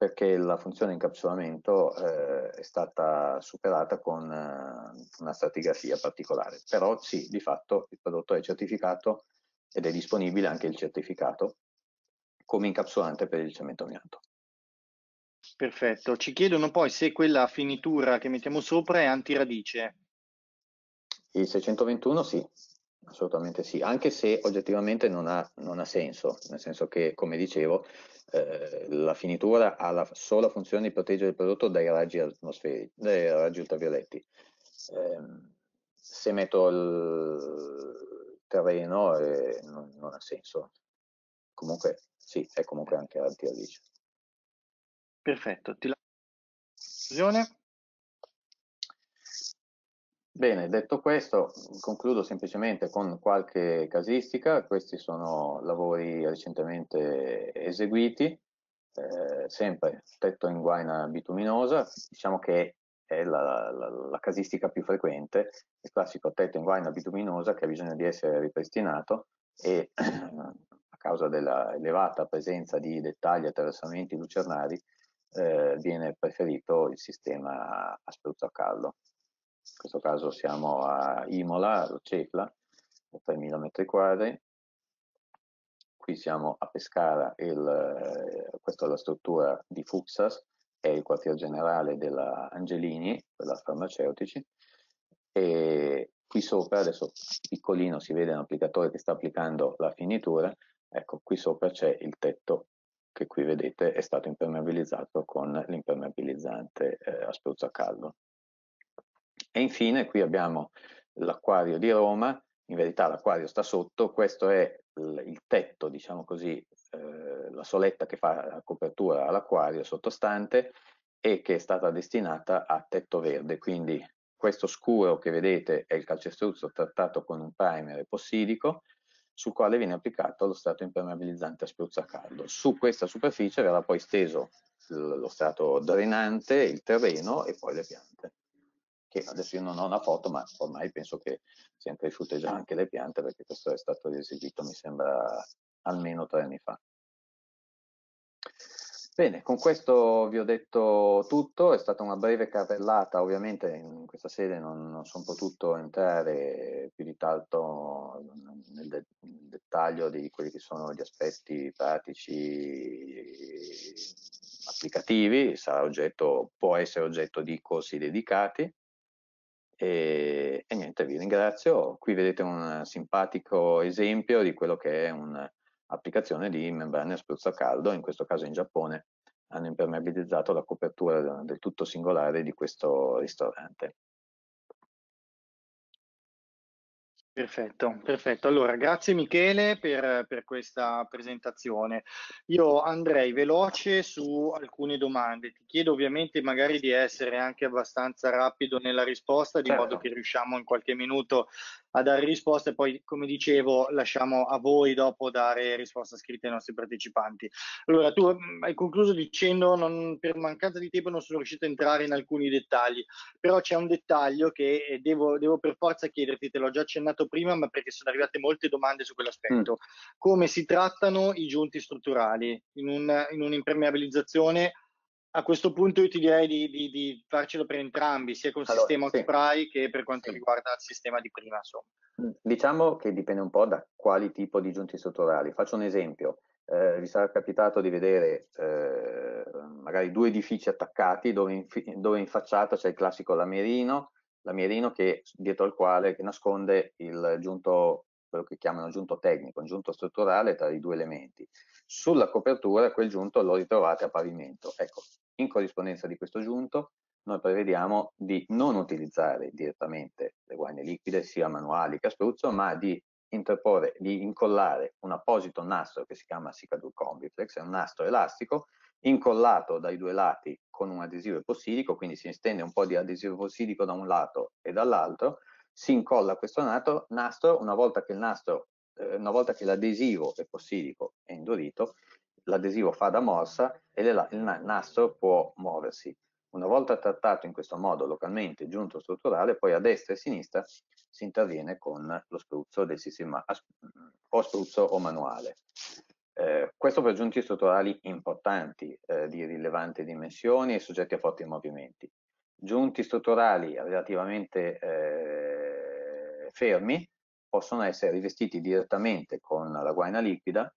perché la funzione incapsulamento eh, è stata superata con eh, una stratigrafia particolare. Però sì, di fatto il prodotto è certificato ed è disponibile anche il certificato come incapsulante per il cemento amianto. Perfetto, ci chiedono poi se quella finitura che mettiamo sopra è antiradice. Il 621 sì, assolutamente sì, anche se oggettivamente non ha, non ha senso, nel senso che, come dicevo, eh, la finitura ha la sola funzione di proteggere il prodotto dai raggi atmosferici, dai raggi ultravioletti. Eh, se metto il terreno eh, non, non, ha senso. Comunque sì, è comunque anche antiradice. Perfetto, ti lascio Bene, detto questo, concludo semplicemente con qualche casistica. Questi sono lavori recentemente eseguiti, eh, sempre tetto in guaina bituminosa, diciamo che è la, la, la, casistica più frequente, il classico tetto in guaina bituminosa che ha bisogno di essere ripristinato e *clears throat* a causa della elevata presenza di dettagli, attraversamenti lucernari, eh, viene preferito il sistema a spruzzo a caldo in questo caso siamo a Imola, a Cefla, 3.000 metri quadri, qui siamo a Pescara, il, questa è la struttura di Fuxas, è il quartier generale della Angelini, quella farmaceutici, e qui sopra, adesso piccolino si vede un applicatore che sta applicando la finitura, ecco qui sopra c'è il tetto che qui vedete è stato impermeabilizzato con l'impermeabilizzante eh, a spruzzo a caldo. E infine qui abbiamo l'acquario di Roma, in verità l'acquario sta sotto, questo è il tetto, diciamo così, eh, la soletta che fa la copertura all'acquario sottostante e che è stata destinata a tetto verde, quindi questo scuro che vedete è il calcestruzzo trattato con un primer epossidico sul quale viene applicato lo strato impermeabilizzante a spruzzo a caldo. Su questa superficie verrà poi steso lo strato drenante, il terreno e poi le piante che adesso io non ho una foto, ma ormai penso che siano cresciute già anche le piante, perché questo è stato eseguito, mi sembra, almeno tre anni fa. Bene, con questo vi ho detto tutto, è stata una breve carrellata, ovviamente in questa sede non, non sono potuto entrare più di tanto nel, de nel, dettaglio di quelli che sono gli aspetti pratici applicativi, oggetto, può essere oggetto di corsi dedicati, e, e, niente, vi ringrazio. Qui vedete un simpatico esempio di quello che è un'applicazione di membrane a spruzzo caldo, in questo caso in Giappone hanno impermeabilizzato la copertura del tutto singolare di questo ristorante. Perfetto, perfetto. Allora, grazie Michele per, per, questa presentazione. Io andrei veloce su alcune domande. Ti chiedo ovviamente magari di essere anche abbastanza rapido nella risposta, di certo. modo che riusciamo in qualche minuto a dare risposte, poi come dicevo lasciamo a voi dopo dare risposta scritta ai nostri partecipanti. Allora, tu mm, hai concluso dicendo non, per mancanza di tempo non sono riuscito a entrare in alcuni dettagli, però c'è un dettaglio che devo, devo per forza chiederti, te l'ho già accennato prima, ma perché sono arrivate molte domande su quell'aspetto. Mm. Come si trattano i giunti strutturali in, un, in un'impermeabilizzazione a questo punto io ti direi di, di, di farcelo per entrambi, sia col allora, sistema sì. Spray che per quanto sì. riguarda il sistema di prima. Insomma. Mm, diciamo che dipende un po' da quali tipo di giunti strutturali. Faccio un esempio. Eh, vi sarà capitato di vedere eh, magari due edifici attaccati dove in, dove in facciata c'è il classico lamierino, lamierino che, dietro al quale che nasconde il giunto, quello che chiamano giunto tecnico, un giunto strutturale tra i due elementi. Sulla copertura quel giunto lo ritrovate a pavimento. Ecco, in corrispondenza di questo giunto noi prevediamo di non utilizzare direttamente le guaine liquide, sia manuali che a spruzzo, ma di interporre, di incollare un apposito nastro che si chiama Sicadur Combiflex, è un nastro elastico incollato dai due lati con un adesivo epossidico, quindi si estende un po' di adesivo epossidico da un lato e dall'altro, si incolla questo nastro, una volta che il nastro eh, una volta che l'adesivo epossidico è indurito, l'adesivo fa da morsa e il nastro può muoversi. Una volta trattato in questo modo localmente giunto strutturale, poi a destra e a sinistra si interviene con lo spruzzo del sistema o spruzzo o manuale. Eh, Questo per giunti strutturali importanti, eh, di rilevante dimensioni e soggetti a forti movimenti. Giunti strutturali relativamente eh, fermi possono essere rivestiti direttamente con la guaina liquida,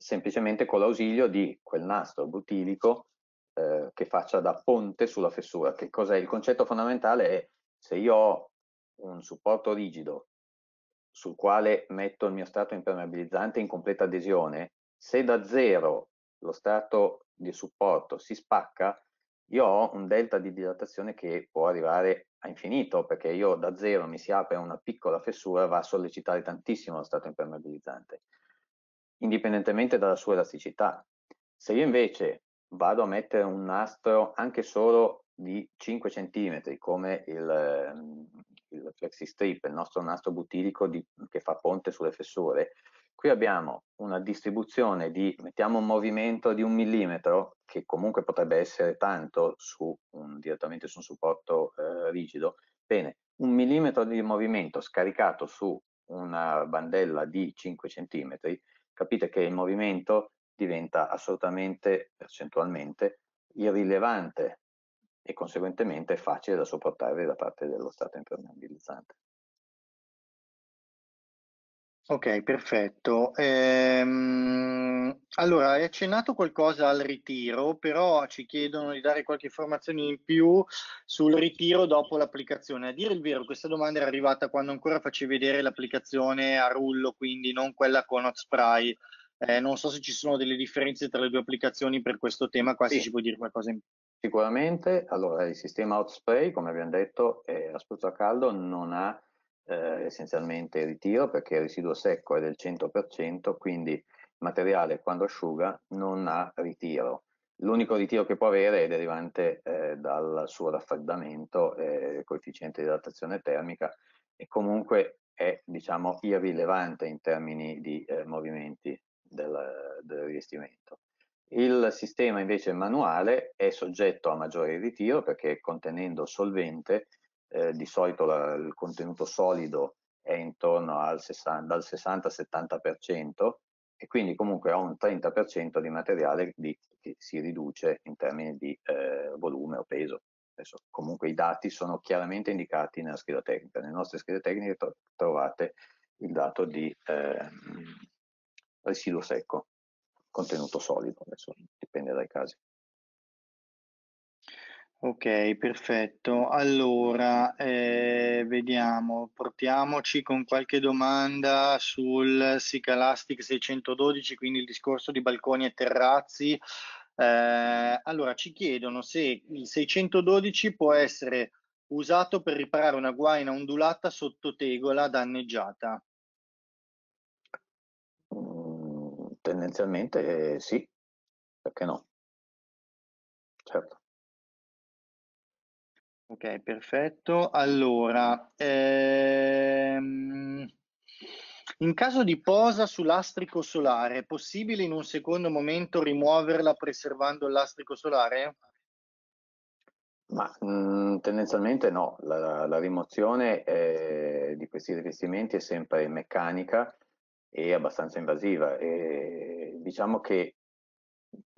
semplicemente con l'ausilio di quel nastro butilico eh, che faccia da ponte sulla fessura. Che cos'è? Il concetto fondamentale è se io ho un supporto rigido sul quale metto il mio strato impermeabilizzante in completa adesione, se da zero lo strato di supporto si spacca, io ho un delta di dilatazione che può arrivare a infinito, perché io da zero mi si apre una piccola fessura, va a sollecitare tantissimo lo strato impermeabilizzante, indipendentemente dalla sua elasticità. Se io invece vado a mettere un nastro anche solo di 5 cm, come il, il flexi strip, il nostro nastro butilico di, che fa ponte sulle fessure, qui abbiamo una distribuzione di, mettiamo un movimento di un millimetro, che comunque potrebbe essere tanto su un, direttamente su un supporto eh, rigido, bene, un millimetro di movimento scaricato su una bandella di 5 cm, capite che il movimento diventa assolutamente, percentualmente, irrilevante e conseguentemente facile da sopportare da parte dello stato impermeabilizzante. Ok, perfetto. Ehm, allora, hai accennato qualcosa al ritiro, però ci chiedono di dare qualche informazione in più sul ritiro dopo l'applicazione. A dire il vero, questa domanda era arrivata quando ancora facevi vedere l'applicazione a rullo, quindi non quella con hot spray. Eh, non so se ci sono delle differenze tra le due applicazioni per questo tema, qua sì. se ci puoi dire qualcosa in più. Sicuramente, allora il sistema hot spray, come abbiamo detto, eh, a spruzzo a caldo non ha eh, essenzialmente ritiro perché il residuo secco è del 100%, quindi il materiale quando asciuga non ha ritiro. L'unico ritiro che può avere è derivante eh, dal suo raffreddamento, eh, coefficiente di idratazione termica e comunque è diciamo irrilevante in termini di eh, movimenti del, del rivestimento. Il sistema invece manuale è soggetto a maggiore ritiro perché contenendo solvente eh, di solito la, il contenuto solido è intorno al 60, dal 60 al 70% e quindi comunque ha un 30% di materiale di, che si riduce in termini di eh, volume o peso. Adesso, comunque i dati sono chiaramente indicati nella scheda tecnica. Nelle nostre schede tecniche tro trovate il dato di eh, residuo secco contenuto solido, adesso dipende dai casi. Ok, perfetto. Allora, eh, vediamo, portiamoci con qualche domanda sul Sicalastic 612, quindi il discorso di balconi e terrazzi. Eh, allora, ci chiedono se il 612 può essere usato per riparare una guaina ondulata sotto tegola danneggiata. Tendenzialmente eh, sì, perché no? Certo. Ok, perfetto. Allora, ehm, in caso di posa su lastrico solare, è possibile in un secondo momento rimuoverla preservando il lastrico solare? Ma mh, mm, tendenzialmente no, la, la rimozione eh, di questi rivestimenti è sempre meccanica e abbastanza invasiva. E diciamo che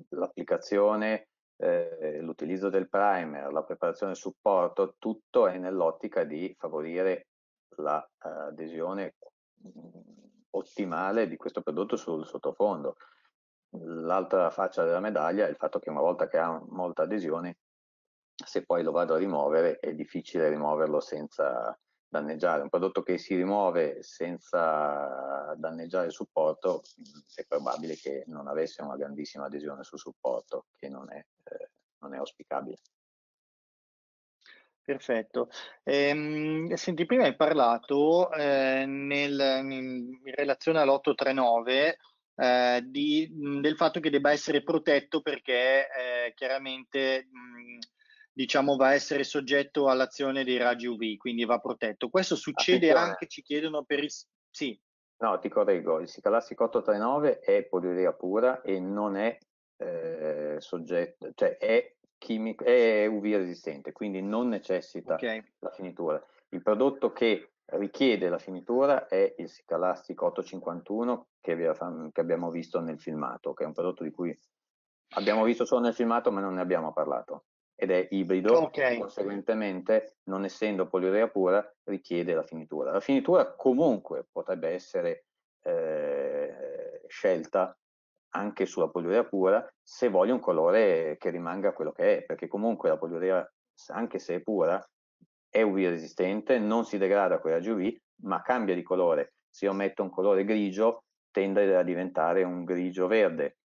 l'applicazione, eh, l'utilizzo del primer, la preparazione del supporto, tutto è nell'ottica di favorire l'adesione mm, ottimale di questo prodotto sul sottofondo. L'altra faccia della medaglia è il fatto che una volta che ha molta adesione, se poi lo vado a rimuovere, è difficile rimuoverlo senza danneggiare. Un prodotto che si rimuove senza danneggiare il supporto è probabile che non avesse una grandissima adesione sul supporto, che non è, eh, non è auspicabile. Perfetto. Ehm, senti, prima hai parlato eh, nel, in relazione all'839 eh, di, del fatto che debba essere protetto perché eh, chiaramente mh, diciamo, va a essere soggetto all'azione dei raggi UV, quindi va protetto. Questo succede Attenzione. anche, ci chiedono per il... Sì. No, ti correggo, il Sicalastic 839 è poliurea pura e non è eh, soggetto, cioè è, chimico, è UV resistente, quindi non necessita okay. la finitura. Il prodotto che richiede la finitura è il Sicalastic 851 che, che abbiamo visto nel filmato, che è un prodotto di cui abbiamo visto solo nel filmato ma non ne abbiamo parlato ed è ibrido, okay. conseguentemente non essendo poliurea pura richiede la finitura. La finitura comunque potrebbe essere eh, scelta anche sulla poliurea pura se voglio un colore che rimanga quello che è, perché comunque la poliurea, anche se è pura, è UV resistente, non si degrada con raggi UV, ma cambia di colore. Se io metto un colore grigio, tende a diventare un grigio verde.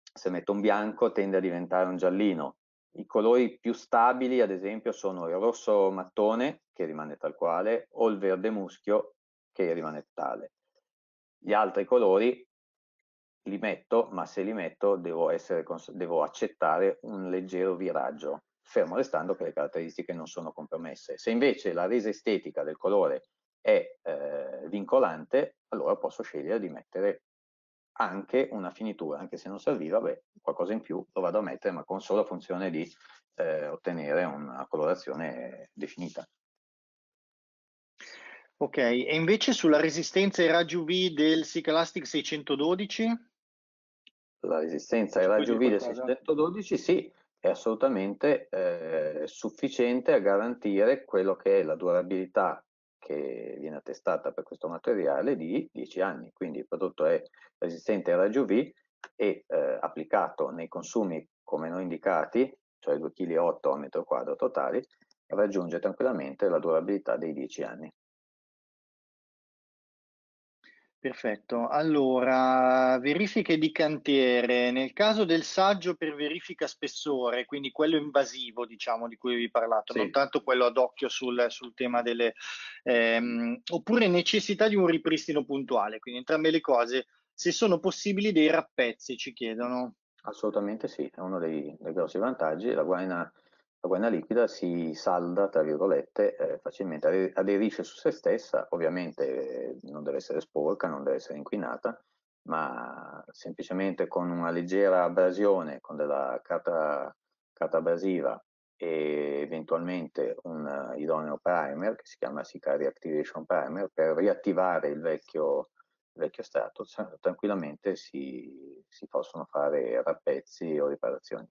Se metto un bianco, tende a diventare un giallino. I colori più stabili, ad esempio, sono il rosso mattone, che rimane tal quale, o il verde muschio, che rimane tale. Gli altri colori li metto, ma se li metto devo, essere, devo accettare un leggero viraggio fermo restando che le caratteristiche non sono compromesse. Se invece la resa estetica del colore è eh, vincolante, allora posso scegliere di mettere anche una finitura, anche se non serviva, beh, qualcosa in più lo vado a mettere, ma con sola funzione di eh, ottenere una colorazione definita. Ok, e invece sulla resistenza ai raggi UV del Cyclastic 612? La resistenza ai raggi UV del 612, sì, è assolutamente eh, sufficiente a garantire quello che è la durabilità che viene attestata per questo materiale di 10 anni. Quindi il prodotto è resistente ai raggi UV e eh, applicato nei consumi come noi indicati, cioè 2,8 kg a metro quadro totali, raggiunge tranquillamente la durabilità dei 10 anni. Perfetto. Allora, verifiche di cantiere. Nel caso del saggio per verifica spessore, quindi quello invasivo, diciamo, di cui vi parlato, sì. non tanto quello ad occhio sul, sul tema delle... Ehm, oppure necessità di un ripristino puntuale, quindi entrambe le cose, se sono possibili dei rappezzi, ci chiedono. Assolutamente sì, è uno dei, dei grossi vantaggi. La guaina la guaina liquida si salda, tra virgolette, eh, facilmente, aderisce su se stessa, ovviamente eh, non deve essere sporca, non deve essere inquinata, ma semplicemente con una leggera abrasione, con della carta, carta abrasiva e eventualmente un idoneo primer che si chiama Sica Reactivation Primer per riattivare il vecchio, il vecchio strato, tranquillamente si, si possono fare rappezzi o riparazioni.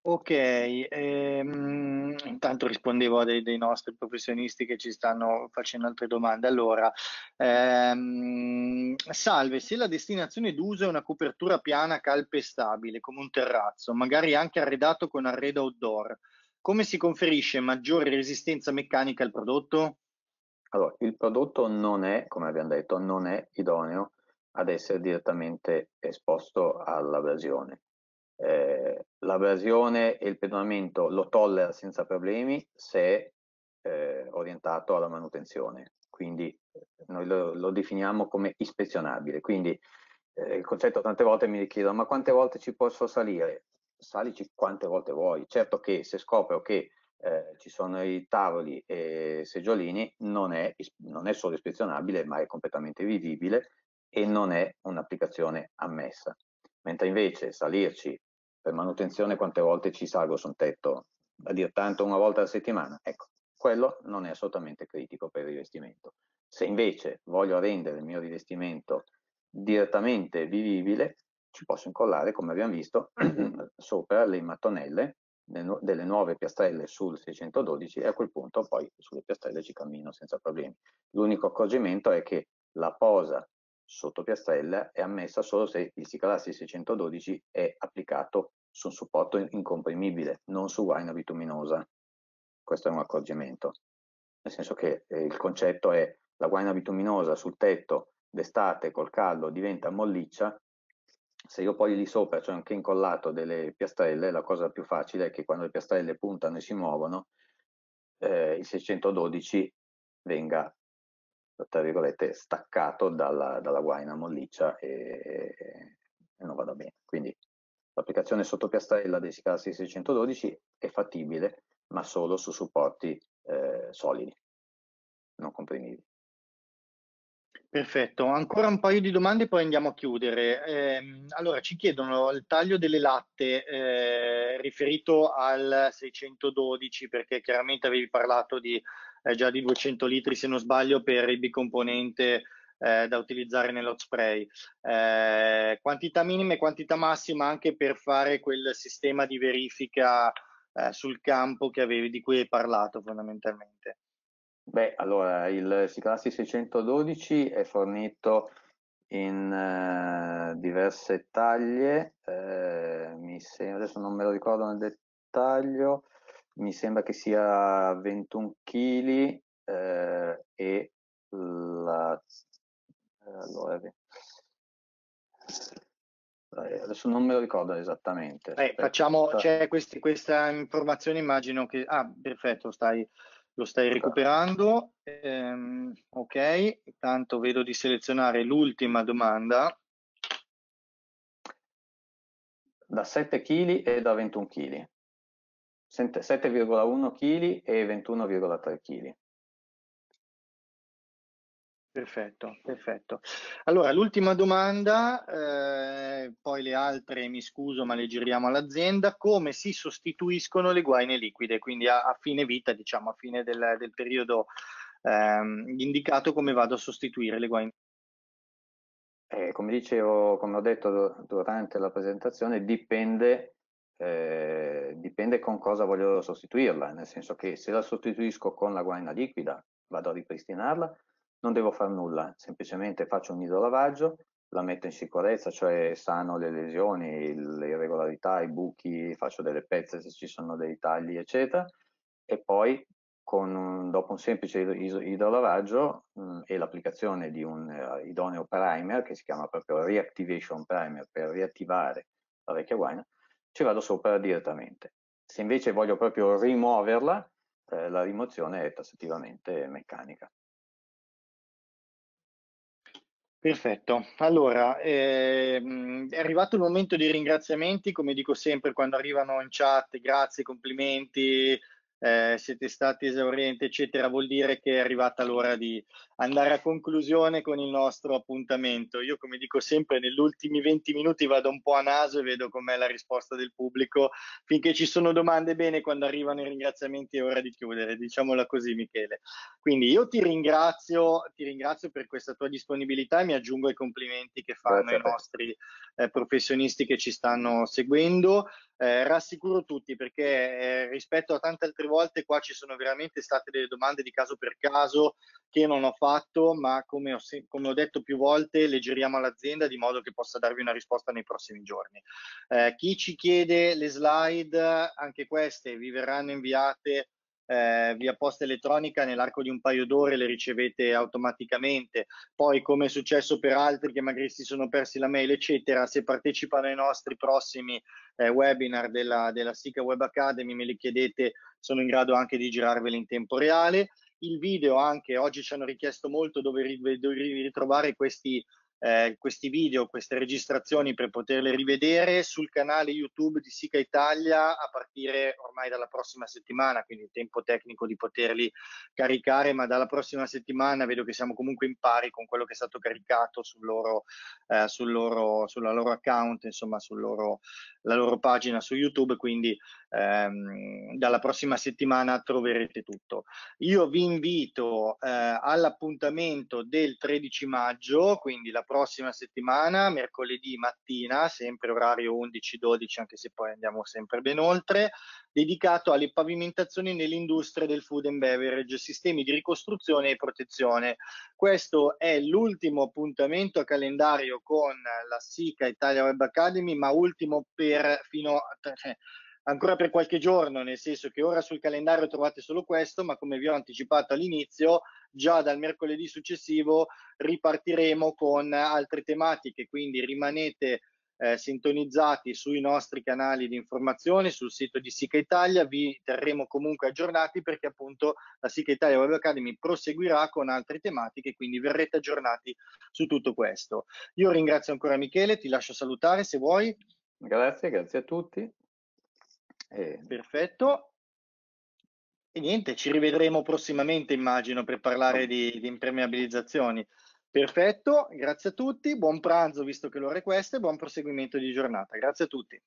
Ok, ehm, intanto rispondevo a dei, dei, nostri professionisti che ci stanno facendo altre domande. Allora, ehm, salve, se la destinazione d'uso è una copertura piana calpestabile, come un terrazzo, magari anche arredato con arredo outdoor, come si conferisce maggiore resistenza meccanica al prodotto? Allora, il prodotto non è, come abbiamo detto, non è idoneo ad essere direttamente esposto all'abrasione eh, l'abrasione e il pedonamento lo tollera senza problemi se eh, orientato alla manutenzione, quindi eh, noi lo, lo definiamo come ispezionabile, quindi eh, il concetto tante volte mi richiedono ma quante volte ci posso salire? Salici quante volte vuoi, certo che se scopro che eh, ci sono i tavoli e seggiolini, non è, non è solo ispezionabile, ma è completamente vivibile e non è un'applicazione ammessa. Mentre invece salirci per manutenzione quante volte ci salgo su un tetto, a dire tanto una volta alla settimana, ecco, quello non è assolutamente critico per il rivestimento. Se invece voglio rendere il mio rivestimento direttamente vivibile, ci posso incollare, come abbiamo visto, *clears throat* sopra le mattonelle delle nuove piastrelle sul 612 e a quel punto poi sulle piastrelle ci cammino senza problemi. L'unico accorgimento è che la posa sotto piastrella è ammessa solo se il Sicalassi 612 è applicato su un supporto incomprimibile, non su guaina bituminosa. Questo è un accorgimento. Nel senso che eh, il concetto è la guaina bituminosa sul tetto d'estate col caldo diventa molliccia, se io poi lì sopra c'è anche incollato delle piastrelle, la cosa più facile è che quando le piastrelle puntano e si muovono, eh, il 612 venga tra virgolette, staccato dalla, dalla guaina molliccia e, e, non vada bene. Quindi l'applicazione sotto piastrella dei Sicassi 612 è fattibile, ma solo su supporti eh, solidi, non comprimibili. Perfetto, ancora un paio di domande poi andiamo a chiudere. Eh, allora, ci chiedono il taglio delle latte eh, riferito al 612 perché chiaramente avevi parlato di, eh, già di 200 litri se non sbaglio per il bicomponente eh, da utilizzare nell'hot spray. Eh, quantità minima e quantità massima anche per fare quel sistema di verifica eh, sul campo avevi, di cui hai parlato fondamentalmente. Beh, allora il Siclassi 612 è fornito in uh, diverse taglie, eh, mi sembra, adesso non me lo ricordo nel dettaglio, mi sembra che sia 21 kg eh, e la... Allora, adesso non me lo ricordo esattamente. Eh, facciamo, c'è questi, questa informazione, immagino che... Ah, perfetto, stai lo stai recuperando. Ehm, ok, intanto vedo di selezionare l'ultima domanda. Da 7 kg e da 21 kg. 7,1 kg e 21,3 kg. Perfetto, perfetto. Allora, l'ultima domanda, eh, poi le altre mi scuso ma le giriamo all'azienda, come si sostituiscono le guaine liquide? Quindi a, a fine vita, diciamo, a fine del, del periodo ehm, indicato, come vado a sostituire le guaine? Eh, come dicevo, come ho detto durante la presentazione, dipende, eh, dipende con cosa voglio sostituirla, nel senso che se la sostituisco con la guaina liquida vado a ripristinarla, non devo fare nulla, semplicemente faccio un idrolavaggio, la metto in sicurezza, cioè sano le lesioni, le irregolarità, i buchi, faccio delle pezze se ci sono dei tagli, eccetera, e poi con, dopo un semplice idrolavaggio mh, mm, e l'applicazione di un uh, idoneo primer, che si chiama proprio Reactivation Primer, per riattivare la vecchia guaina, ci vado sopra direttamente. Se invece voglio proprio rimuoverla, eh, la rimozione è tassativamente meccanica. Perfetto, allora ehm, è arrivato il momento dei ringraziamenti, come dico sempre quando arrivano in chat, grazie, complimenti, eh, siete stati esaurienti, eccetera, vuol dire che è arrivata l'ora di andare a conclusione con il nostro appuntamento. Io, come dico sempre, negli ultimi 20 minuti vado un po' a naso e vedo com'è la risposta del pubblico. Finché ci sono domande, bene, quando arrivano i ringraziamenti è ora di chiudere, diciamola così, Michele. Quindi io ti ringrazio, ti ringrazio per questa tua disponibilità e mi aggiungo ai complimenti che fanno i nostri eh, professionisti che ci stanno seguendo. Eh, rassicuro tutti perché eh, rispetto a tante altre volte qua ci sono veramente state delle domande di caso per caso che non ho fatto, ma come ho, come ho detto più volte le giriamo all'azienda di modo che possa darvi una risposta nei prossimi giorni. Eh, chi ci chiede le slide, anche queste vi verranno inviate eh, via posta elettronica nell'arco di un paio d'ore le ricevete automaticamente. Poi, come è successo per altri che magari si sono persi la mail, eccetera, se partecipano ai nostri prossimi eh, webinar della, della SICA Web Academy, me li chiedete, sono in grado anche di girarveli in tempo reale. Il video anche, oggi ci hanno richiesto molto dove ritrovare questi eh, questi video, queste registrazioni per poterle rivedere sul canale YouTube di Sica Italia a partire ormai dalla prossima settimana, quindi il tempo tecnico di poterli caricare, ma dalla prossima settimana vedo che siamo comunque in pari con quello che è stato caricato sul loro, eh, sul loro, sulla loro account, insomma, sulla loro, loro pagina su YouTube, quindi ehm, dalla prossima settimana troverete tutto. Io vi invito eh, all'appuntamento del 13 maggio, quindi la prossima settimana, mercoledì mattina, sempre orario 11-12, anche se poi andiamo sempre ben oltre, dedicato alle pavimentazioni nell'industria del food and beverage, sistemi di ricostruzione e protezione. Questo è l'ultimo appuntamento a calendario con la SICA Italia Web Academy, ma ultimo per fino a ancora per qualche giorno, nel senso che ora sul calendario trovate solo questo, ma come vi ho anticipato all'inizio, già dal mercoledì successivo ripartiremo con altre tematiche, quindi rimanete eh, sintonizzati sui nostri canali di informazione, sul sito di Sica Italia, vi terremo comunque aggiornati perché appunto la Sica Italia Web Academy proseguirà con altre tematiche, quindi verrete aggiornati su tutto questo. Io ringrazio ancora Michele, ti lascio salutare se vuoi. Grazie, grazie a tutti. E... Perfetto. E niente, ci rivedremo prossimamente, immagino, per parlare di, di impermeabilizzazioni. Perfetto, grazie a tutti, buon pranzo visto che l'ora è questa e buon proseguimento di giornata. Grazie a tutti.